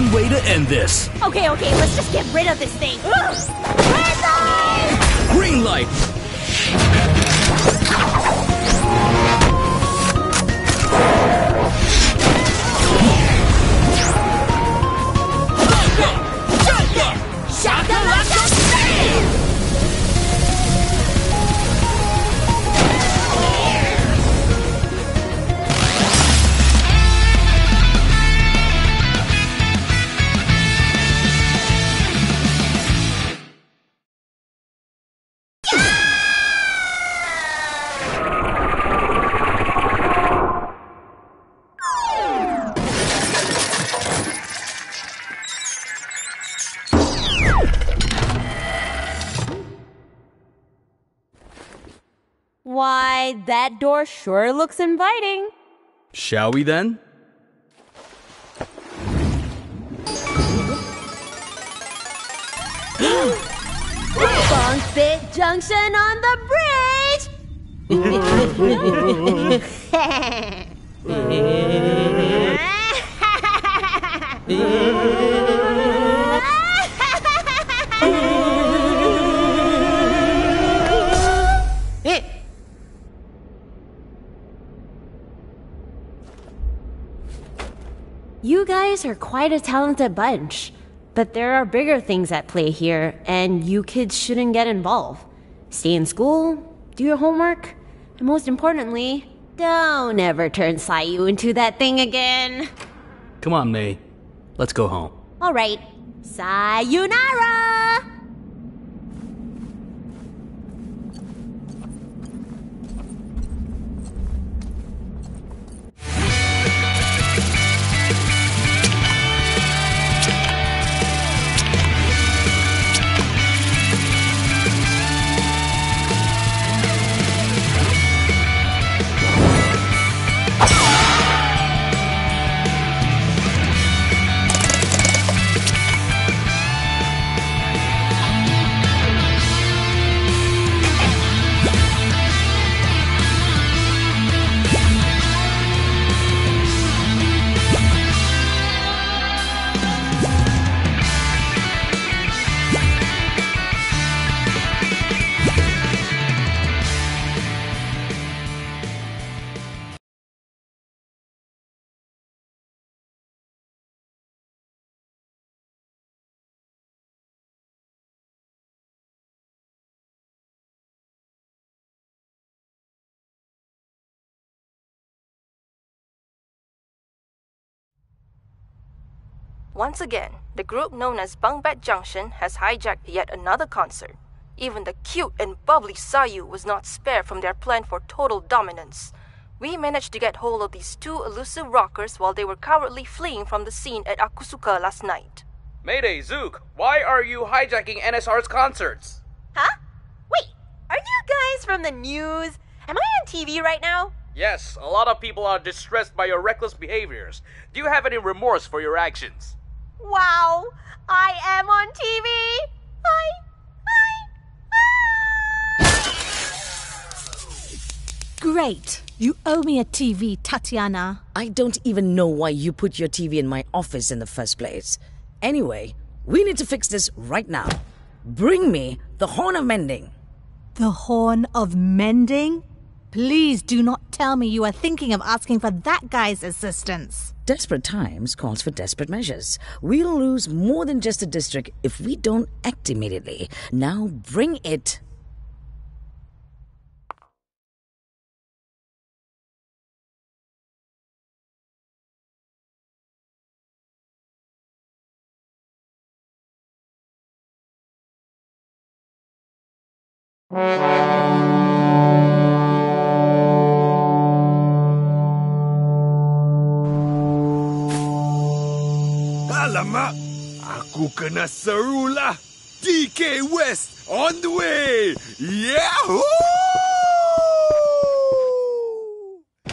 One way to end this. Okay, okay, let's just get rid of this thing. Green sure looks inviting. Shall we then? Quite a talented bunch, but there are bigger things at play here, and you kids shouldn't get involved. Stay in school, do your homework, and most importantly, don't ever turn Sayu into that thing again. Come on, May. Let's go home. Alright, sayonara! Once again, the group known as Bunk Bed Junction has hijacked yet another concert. Even the cute and bubbly Sayu was not spared from their plan for total dominance. We managed to get hold of these two elusive rockers while they were cowardly fleeing from the scene at Akusuka last night. Mayday, Zuke! Why are you hijacking NSR's concerts? Huh? Wait, are you guys from the news? Am I on TV right now? Yes, a lot of people are distressed by your reckless behaviors. Do you have any remorse for your actions? Wow, I am on TV. I, Great. You owe me a TV, Tatiana. I don't even know why you put your TV in my office in the first place. Anyway, we need to fix this right now. Bring me the Horn of Mending. The Horn of Mending? Please do not tell me you are thinking of asking for that guy's assistance. Desperate times calls for desperate measures. We'll lose more than just a district if we don't act immediately. Now bring it. Aku kena. DK West on the way. Yahoo!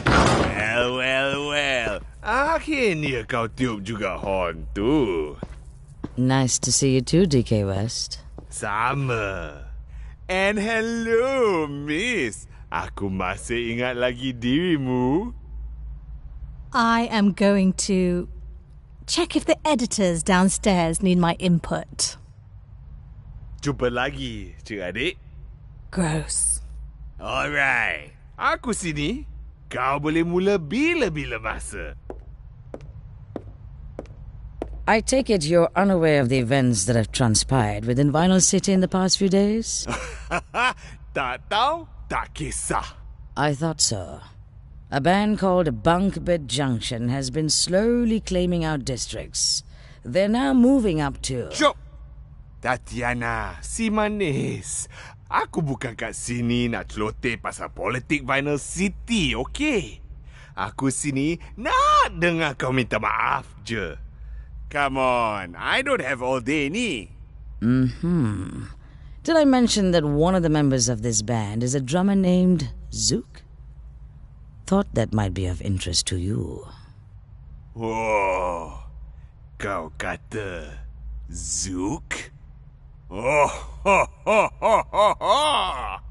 Well, well, well. Akhirnya kau tiup juga horn tu. Nice to see you too, DK West. Sama. And hello, miss. Aku masih ingat lagi dirimu. I am going to check if the editors downstairs need my input. Jumpa lagi, cik adik. Gross. Alright. Aku sini. Kau boleh mula bila-bila masa. I take it you're unaware of the events that have transpired within Vinyl City in the past few days? tak tahu, tak kisah. I thought so. A band called Bunk Bed Junction has been slowly claiming our districts. They're now moving up to. Cuk! Tatiana, si manis. Aku bukan kat sini nak celoteh pasal politik Vinyl City, okey? Aku sini nak dengar kau minta maaf je. Come on, I don't have all day ni. Hmm. Did I mention that one of the members of this band is a drummer named Zuke? Thought that might be of interest to you. Oh, kau kata Zuke? Oh, ho, ho, ho, ho, ho.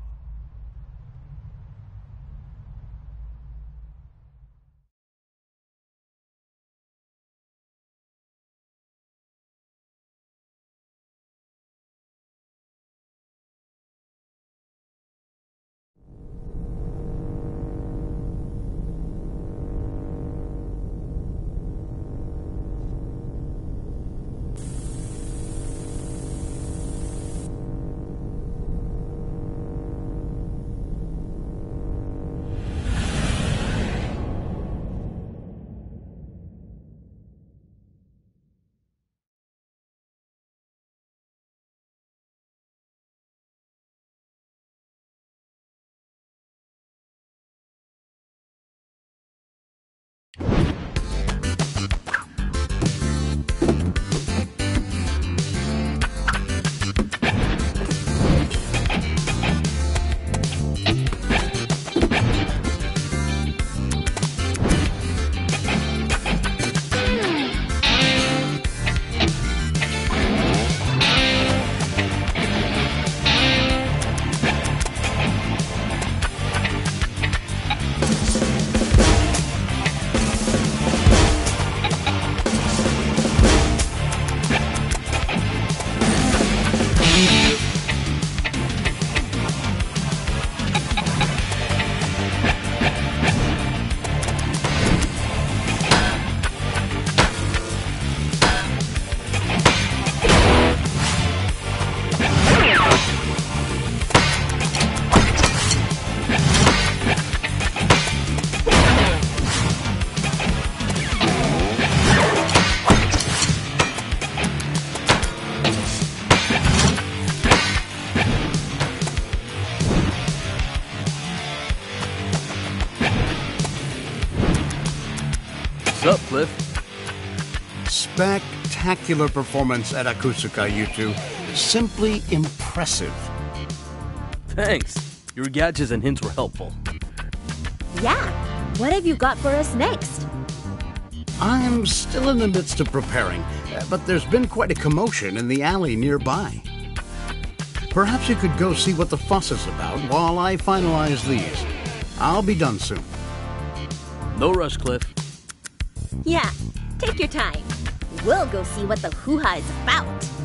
Spectacular performance at Akusuka, you two. Simply impressive. Thanks. Your gadgets and hints were helpful. Yeah. What have you got for us next? I'm still in the midst of preparing, uh, but there's been quite a commotion in the alley nearby. Perhaps you could go see what the fuss is about while I finalize these. I'll be done soon. No rush, Cliff. Yeah, take your time. We'll go see what the hoo-ha is about.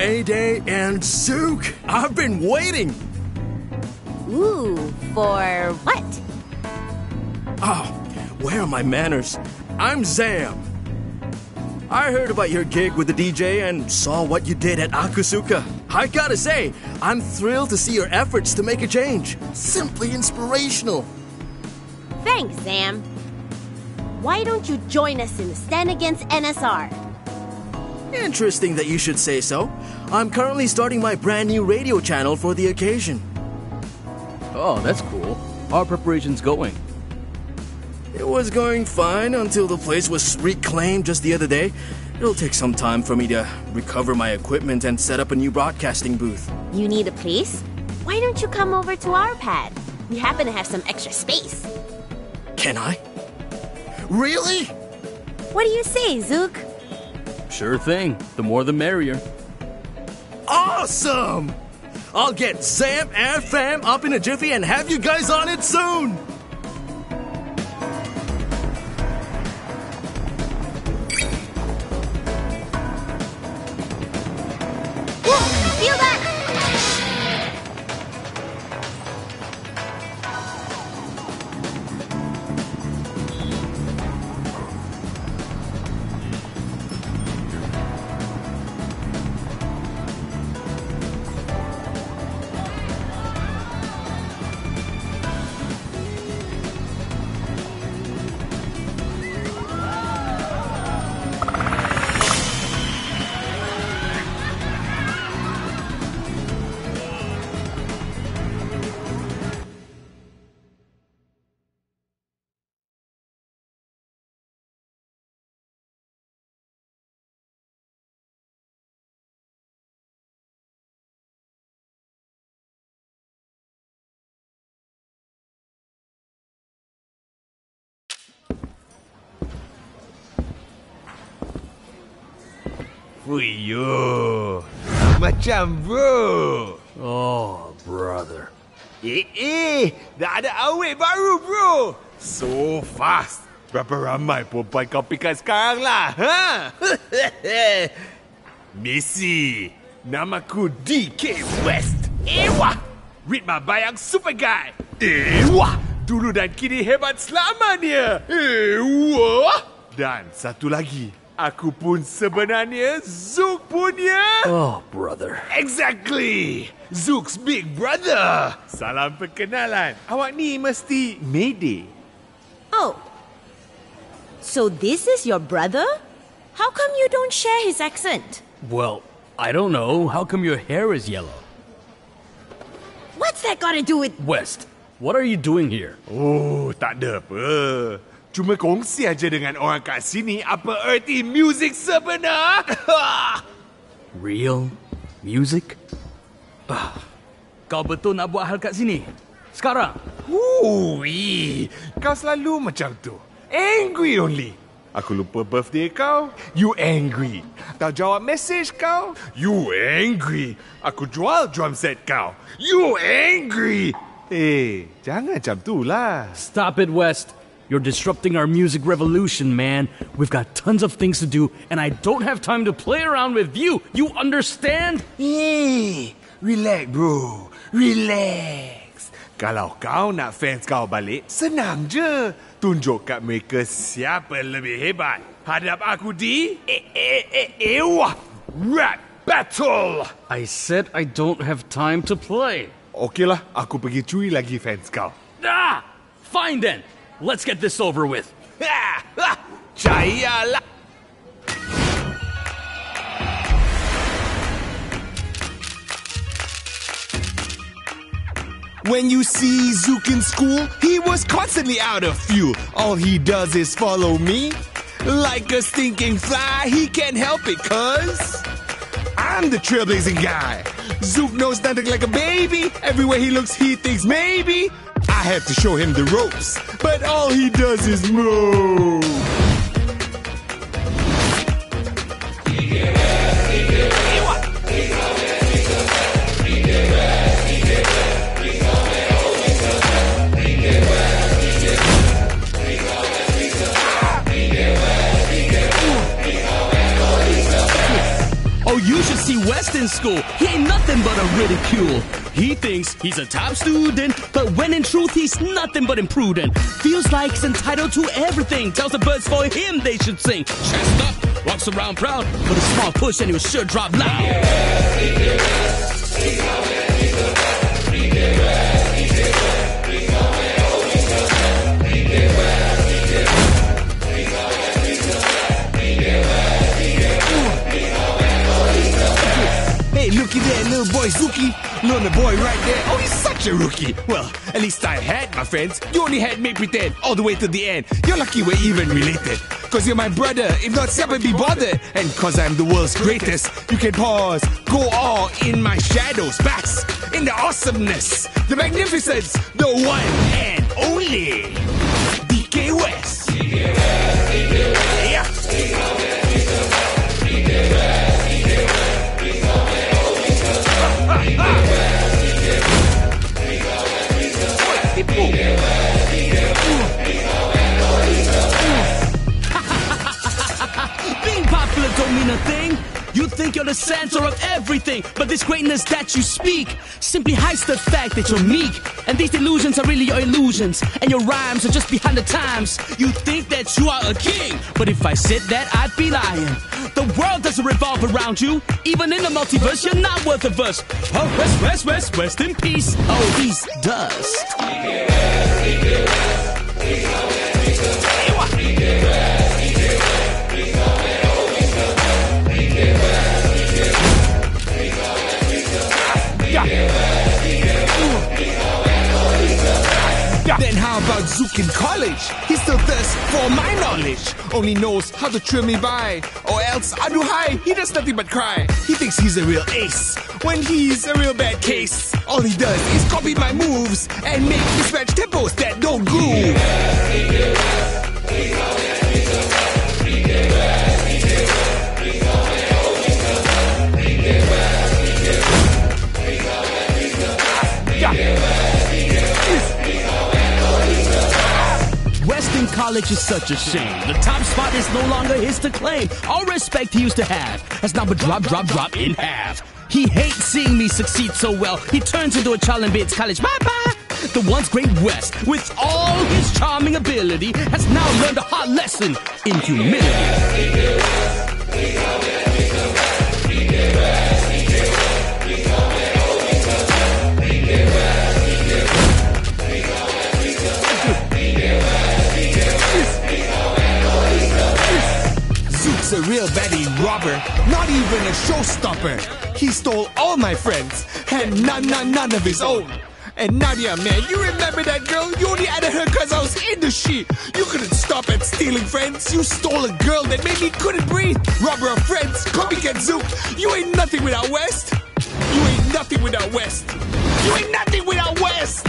Mayday and Zuke! I've been waiting! Ooh, for what? Ah, oh, where are my manners? I'm Zam. I heard about your gig with the DJ and saw what you did at Akusuka. I gotta say, I'm thrilled to see your efforts to make a change. Simply inspirational. Thanks, Zam. Why don't you join us in the stand against NSR? Interesting that you should say so. I'm currently starting my brand new radio channel for the occasion. Oh, that's cool. How are preparations going? It was going fine until the place was reclaimed just the other day. It'll take some time for me to recover my equipment and set up a new broadcasting booth. You need a place? Why don't you come over to our pad? We happen to have some extra space. Can I? Really? What do you say, Zuke? Sure thing. The more the merrier. Awesome! I'll get Sam and Fam up in a jiffy and have you guys on it soon! Fuyo. Macam bro. Oh, brother. Eh, eh. Dah ada awet baru bro. So fast. Berapa ramai perempuan kau pikat sekarang lah, ha? Missy. Namaku DK West. Ewa. Read my bayang super guy. Ewa. Dulu dan kini hebat selamanya. Ewa. Dan satu lagi. Aku pun sebenarnya Zook punya. Oh, brother. Exactly. Zook's big brother. Salam perkenalan. Awak ni mesti Mayday. Oh. So this is your brother? How come you don't share his accent? Well, I don't know. How come your hair is yellow? What's that got to do with West, what are you doing here? Oh, tak ada apa. Cuma kongsi aja dengan orang kat sini apa erti music sebenar. Real music? Ah, Kau betul nak buat hal kat sini? Sekarang? Hui, kau selalu macam tu. Angry only. Aku lupa birthday kau, you angry. Tak jawab message kau, you angry. Aku jual drum set kau, you angry. Eh, jangan macam tu lah. Stop it, West. You're disrupting our music revolution, man. We've got tons of things to do, and I don't have time to play around with you. You understand? Eh, relax bro, relax. Kalau kau nak fans kau balik, senang je. Tunjuk kat mereka siapa lebih hebat. Hadap aku di Ewa Rap Battle. I said I don't have time to play. Okeylah, aku pergi curi lagi fans kau. Ah! Fine then. Let's get this over with. When you see Zuke in school, he was constantly out of fuel. All he does is follow me. Like a stinking fly, he can't help it, cuz I'm the trailblazing guy. Zuke knows nothing like a baby. Everywhere he looks, he thinks maybe I have to show him the ropes. But all he does is move. You should see West in school. He ain't nothing but a ridicule. He thinks he's a top student, but when in truth he's nothing but imprudent. Feels like he's entitled to everything. Tells the birds for him they should sing. Chest up, walks around proud, with a small push and he will sure drop loud. Looky there, little boy Zuki. Little boy right there. Oh, he's such a rookie. Well, at least I had my friends. You only had me pretend all the way to the end. You're lucky we're even related. Cause you're my brother. If not, siapa be bothered. And cause I'm the world's greatest, you can pause. Go all in my shadows. Bask in the awesomeness, the magnificence, the one and only. DK West. Yeah. Mean a thing. You think you're the center of everything, but this greatness that you speak simply hides the fact that you're meek. And these delusions are really your illusions, and your rhymes are just behind the times. You think that you are a king, but if I said that, I'd be lying. The world doesn't revolve around you. Even in the multiverse, you're not worth a verse. Oh, rest, rest, rest, rest in peace. Oh, he's dust. Then how about Zuke in college? He still thirsts for my knowledge. Only knows how to trail me by. Or else, I do aduhai, he does nothing but cry. He thinks he's a real ace. When he's a real bad case. All he does is copy my moves and make mismatch tempos that don't groove. College is such a shame. The top spot is no longer his to claim. All respect he used to have has now been drop, drop, drop in half. He hates seeing me succeed so well. He turns into a child and bids college. Bye bye. The once great West, with all his charming ability, has now learned a hard lesson in humility. A real baddie robber, not even a showstopper. He stole all my friends, and none, none, none of his own. And Nadia, man, you remember that girl? You only added her because I was in the shit. You couldn't stop at stealing friends. You stole a girl that made me couldn't breathe. Robber of friends, copycat Zuke. You ain't nothing without West. You ain't nothing without West. You ain't nothing without West.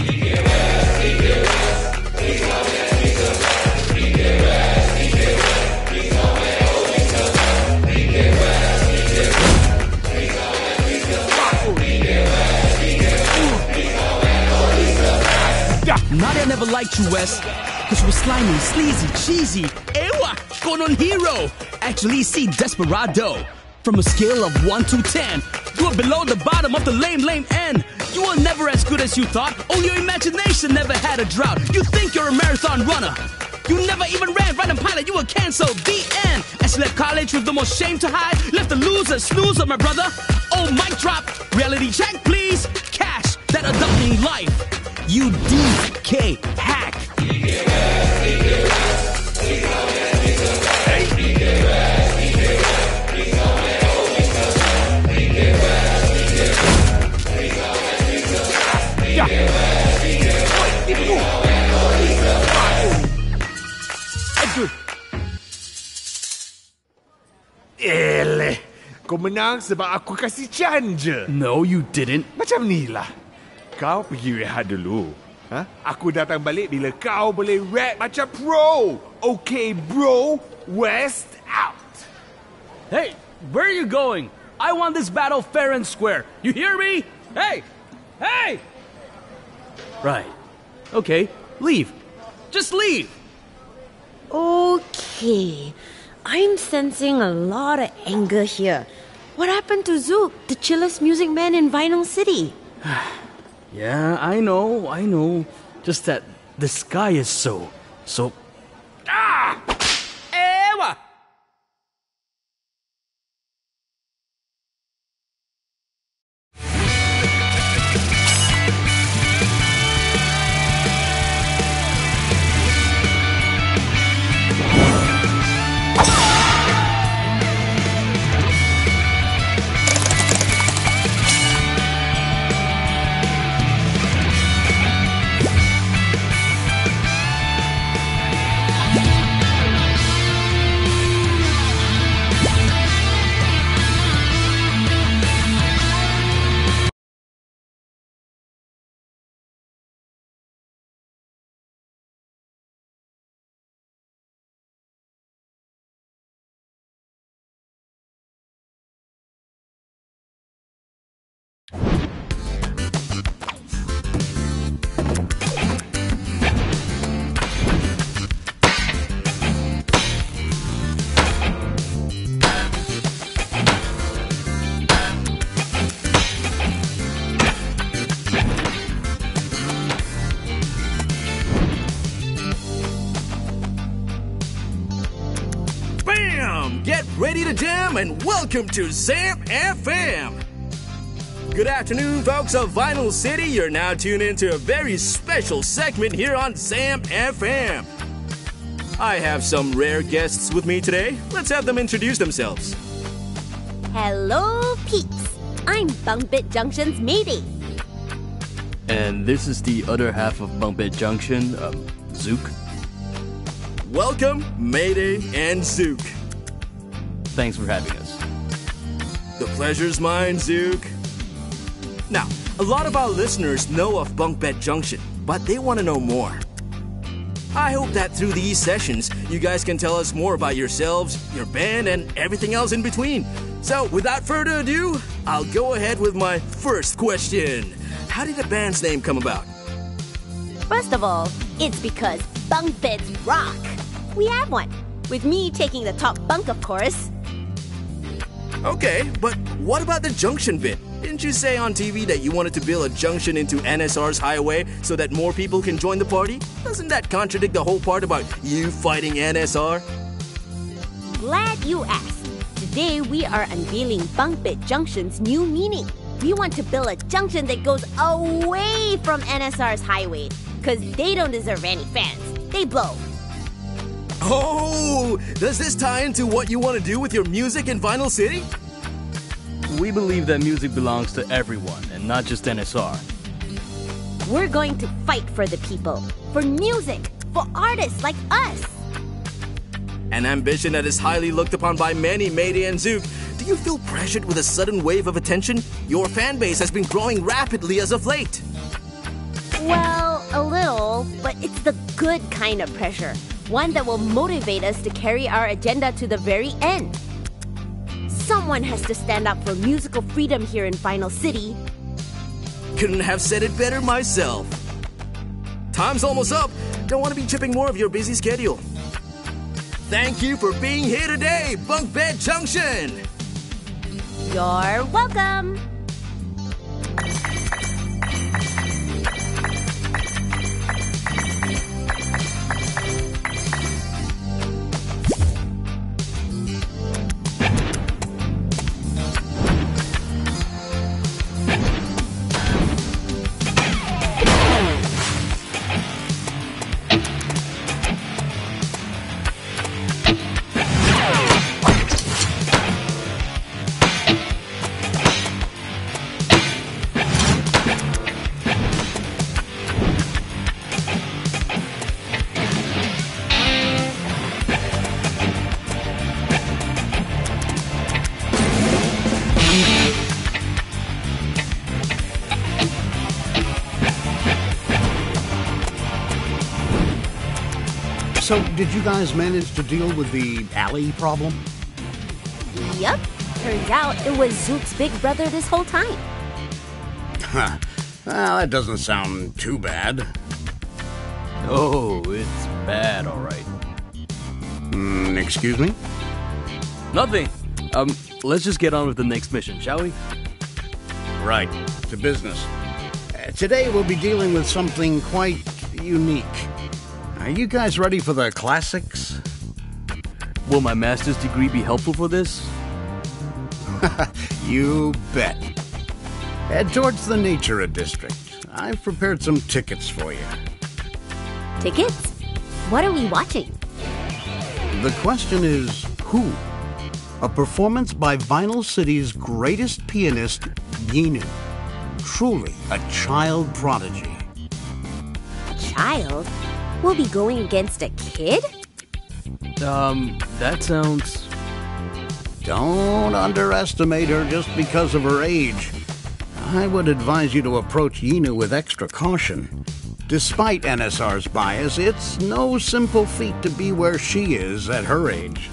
Nadia never liked you, Wes. Cause you were slimy, sleazy, cheesy. Ewa, on hero. Actually, see Desperado. From a scale of 1 to 10, you are below the bottom of the lame, lame end. You are never as good as you thought. Only your imagination never had a drought. You think you're a marathon runner. You never even ran random pilot, you were canceled. The end. You left college with the most shame to hide, left a loser, snoozer, my brother. Oh, mic drop. Reality check, please. Cash, that adulting life. You DK hack. Eleh, kau menang sebab aku kasih can. No, you didn't. Macam ni lah. Kau pergi rehat dulu. Ha? Aku datang balik bila kau boleh rap macam pro. Okay, bro. West out. Hey, where are you going? I want this battle fair and square. You hear me? Hey! Hey! Right. Okay, leave. Just leave. Okay. I'm sensing a lot of anger here. What happened to Zuke, the chillest music man in Vinyl City? Yeah, I know, I know. Just that the sky is so, so. Ah! Ewa! Welcome to Zamp FM. Good afternoon, folks of Vinyl City. You're now tuned into a very special segment here on Zamp FM. I have some rare guests with me today. Let's have them introduce themselves. Hello, peeps. I'm Bunk Bed Junction's Mayday. And this is the other half of Bunk Bed Junction, um, Zuke. Welcome, Mayday and Zuke. Thanks for having us. The pleasure's mine, Zuke. Now, a lot of our listeners know of Bunk Bed Junction, but they want to know more. I hope that through these sessions, you guys can tell us more about yourselves, your band, and everything else in between. So, without further ado, I'll go ahead with my first question. How did the band's name come about? First of all, it's because bunk beds rock. We have one. With me taking the top bunk, of course. Okay, but what about the junction bit? Didn't you say on TV that you wanted to build a junction into NSR's highway so that more people can join the party? Doesn't that contradict the whole part about you fighting NSR? Glad you asked. Today we are unveiling Bunk Bed Junction's new meaning. We want to build a junction that goes away from NSR's highway, because they don't deserve any fans. They blow. Oh, does this tie into what you want to do with your music in Vinyl City? We believe that music belongs to everyone and not just NSR. We're going to fight for the people, for music, for artists like us. An ambition that is highly looked upon by many, Mayday and Zuke. Do you feel pressured with a sudden wave of attention? Your fan base has been growing rapidly as of late. Well, a little, but it's the good kind of pressure. One that will motivate us to carry our agenda to the very end. Someone has to stand up for musical freedom here in Vinyl City. Couldn't have said it better myself. Time's almost up. Don't want to be chipping more of your busy schedule. Thank you for being here today, Bunk Bed Junction. You're welcome. So, did you guys manage to deal with the alley problem? Yep. Turns out it was Zuke's big brother this whole time. Huh. Well, that doesn't sound too bad. Oh, it's bad, all right. Mm, excuse me? Nothing. Um, let's just get on with the next mission, shall we? Right, to business. Uh, today we'll be dealing with something quite unique. Are you guys ready for the classics? Will my master's degree be helpful for this? you bet. Head towards the Natura District. I've prepared some tickets for you. Tickets? What are we watching? The question is who? A performance by Vinyl City's greatest pianist, Yinu. Truly a child prodigy. Child? We'll be going against a kid? Um, that sounds. Don't underestimate her just because of her age. I would advise you to approach Yinu with extra caution. Despite NSR's bias, it's no simple feat to be where she is at her age.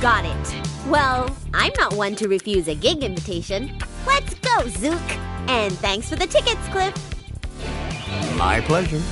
Got it. Well, I'm not one to refuse a gig invitation. Let's go, Zuke! And thanks for the tickets, Cliff. My pleasure.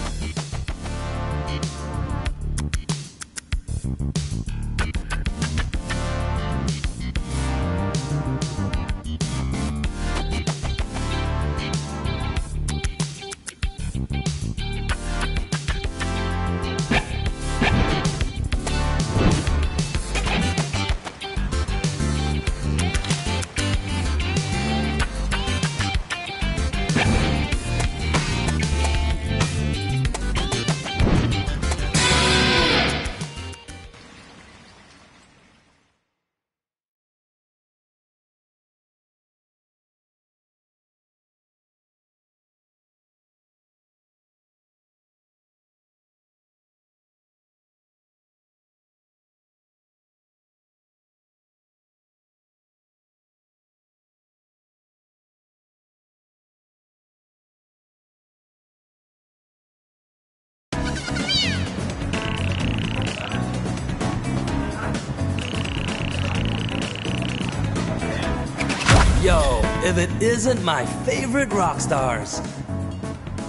If it isn't my favorite rock stars.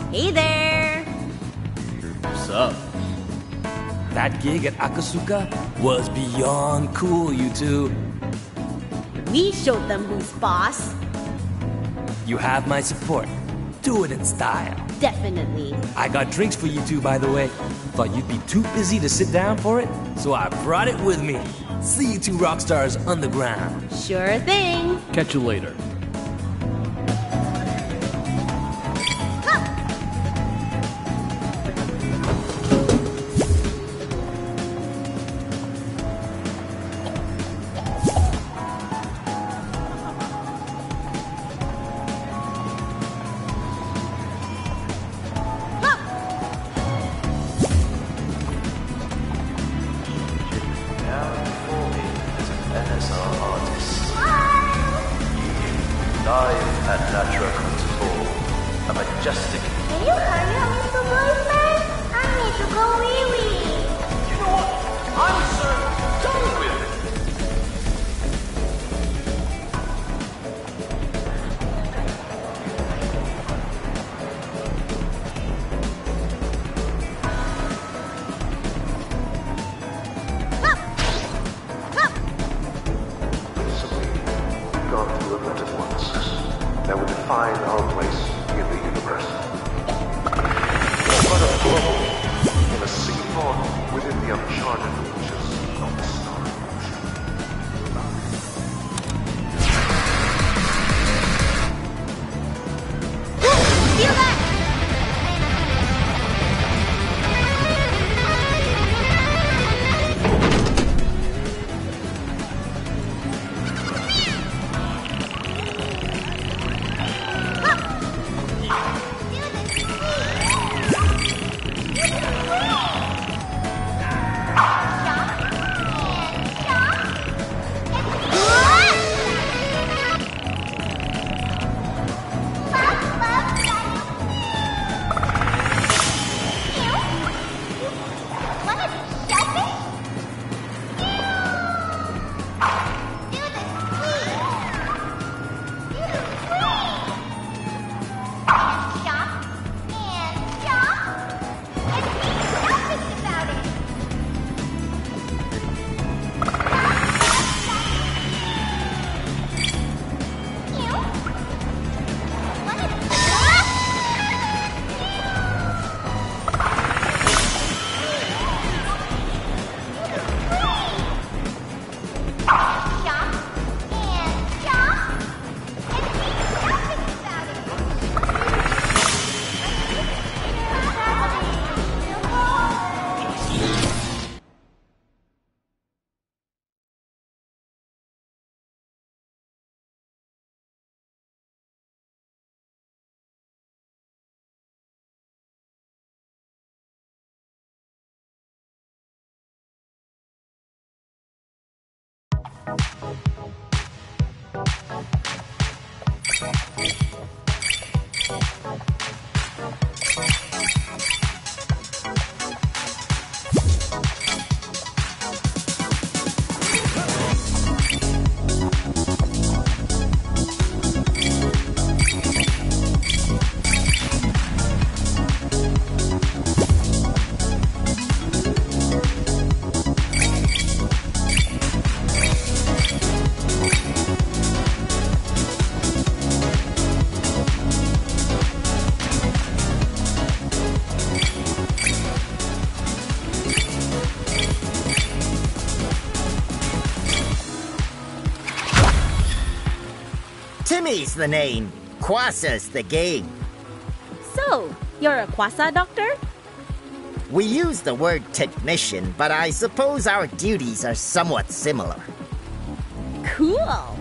Hey there! What's up? That gig at Akasuka was beyond cool, you two. We showed them who's boss. You have my support. Do it in style. Definitely. I got drinks for you two, by the way. Thought you'd be too busy to sit down for it, so I brought it with me. See you two rock stars underground. Sure thing. Catch you later. Timmy's the name. Qwasa's the game. So, you're a Quasa doctor? We use the word technician, but I suppose our duties are somewhat similar. Cool.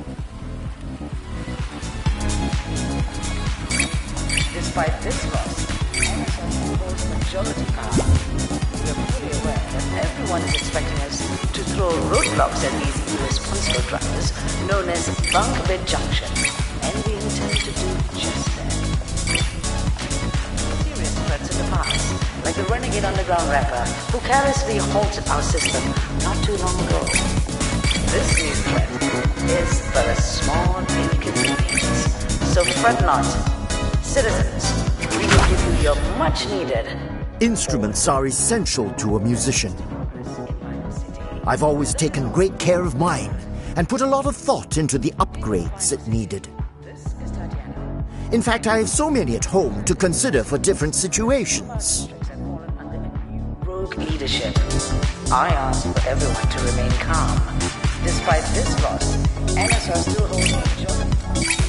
Despite this loss, NSR holds majority power. We are fully aware that everyone is expecting us to throw roadblocks at these irresponsible drivers known as bunk junction, and we intend to do just that. Serious threats in the past, like the renegade underground rapper who carelessly halted our system not too long ago. This new threat is but a small inconvenience, so fret not. Citizens, we will give you your much needed Instruments are essential to a musician. I've always taken great care of mine and put a lot of thought into the upgrades it needed. In fact, I have so many at home to consider for different situations. rogue leadership. I ask for everyone to remain calm. Despite this loss, NSR still holds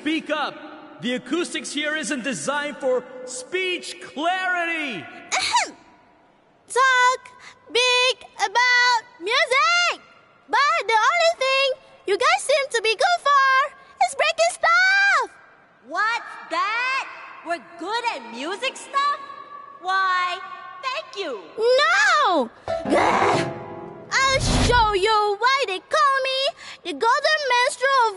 speak up. The acoustics here isn't designed for speech clarity. Talk big about music! But the only thing you guys seem to be good for is breaking stuff! What's that? We're good at music stuff? Why, thank you. No! I'll show you why they call me the Golden Minstrel of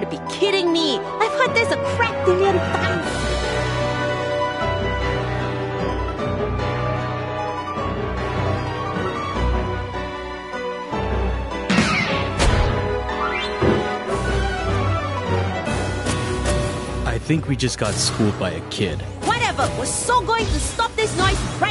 gotta be kidding me. I've heard this a crack billion times. I think we just got schooled by a kid. Whatever, we're so going to stop this noise right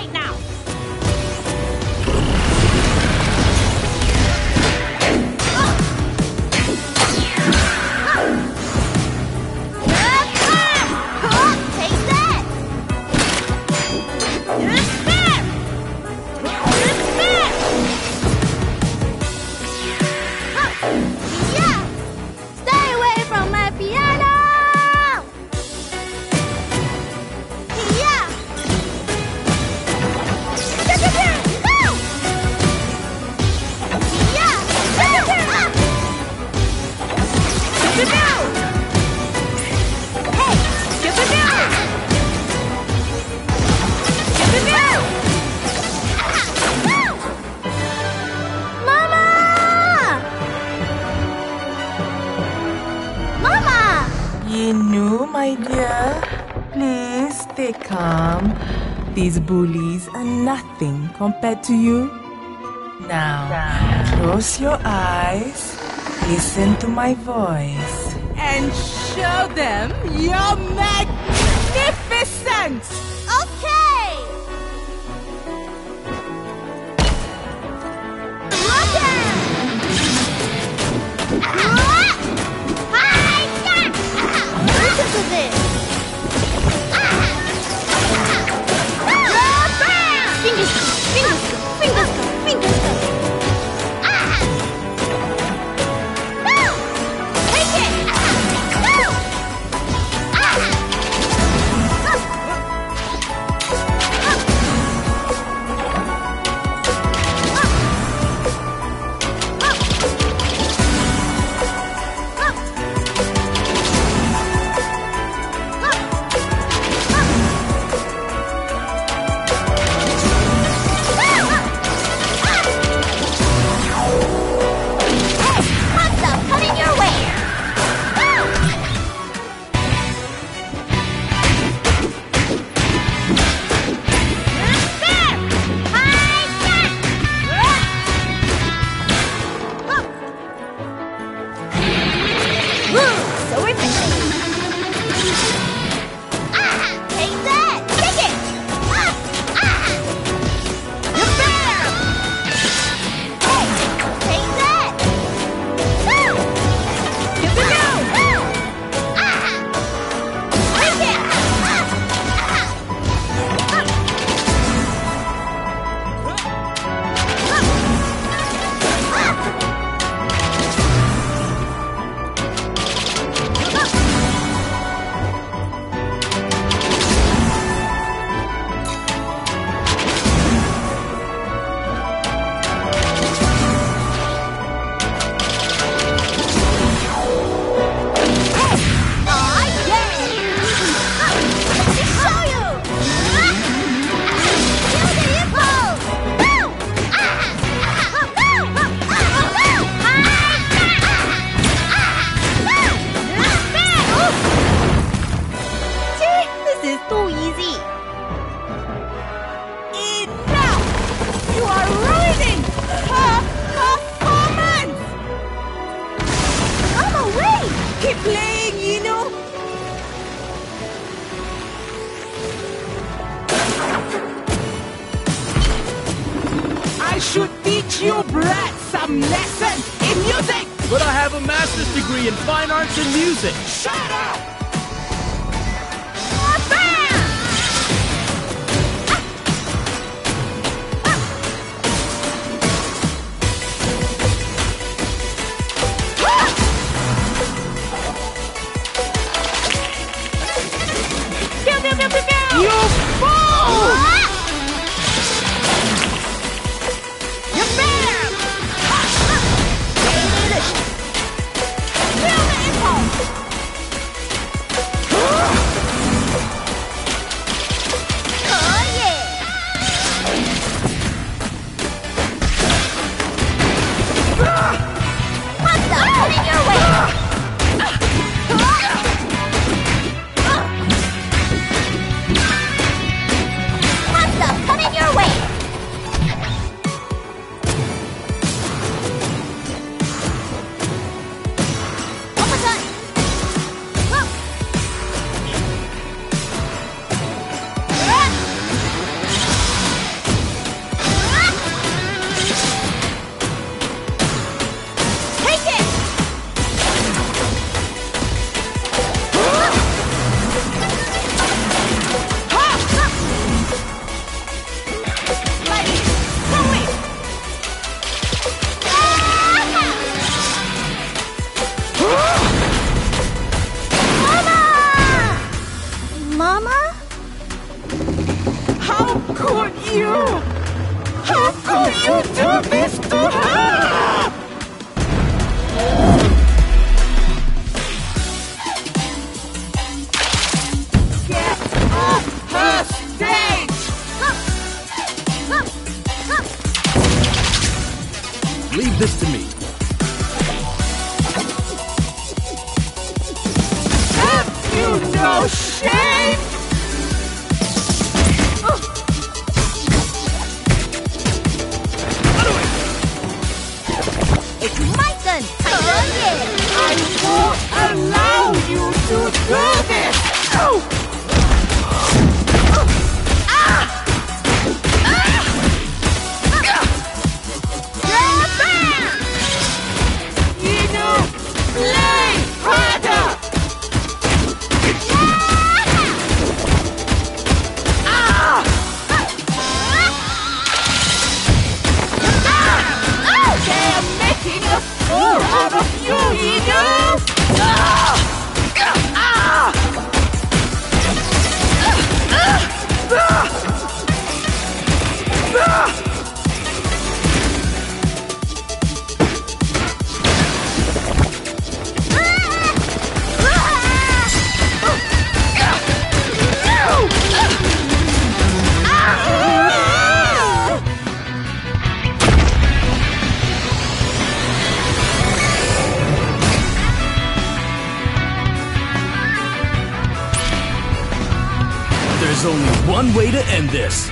These bullies are nothing compared to you. Now, close your eyes, listen to my voice, and show them your magnificence! This.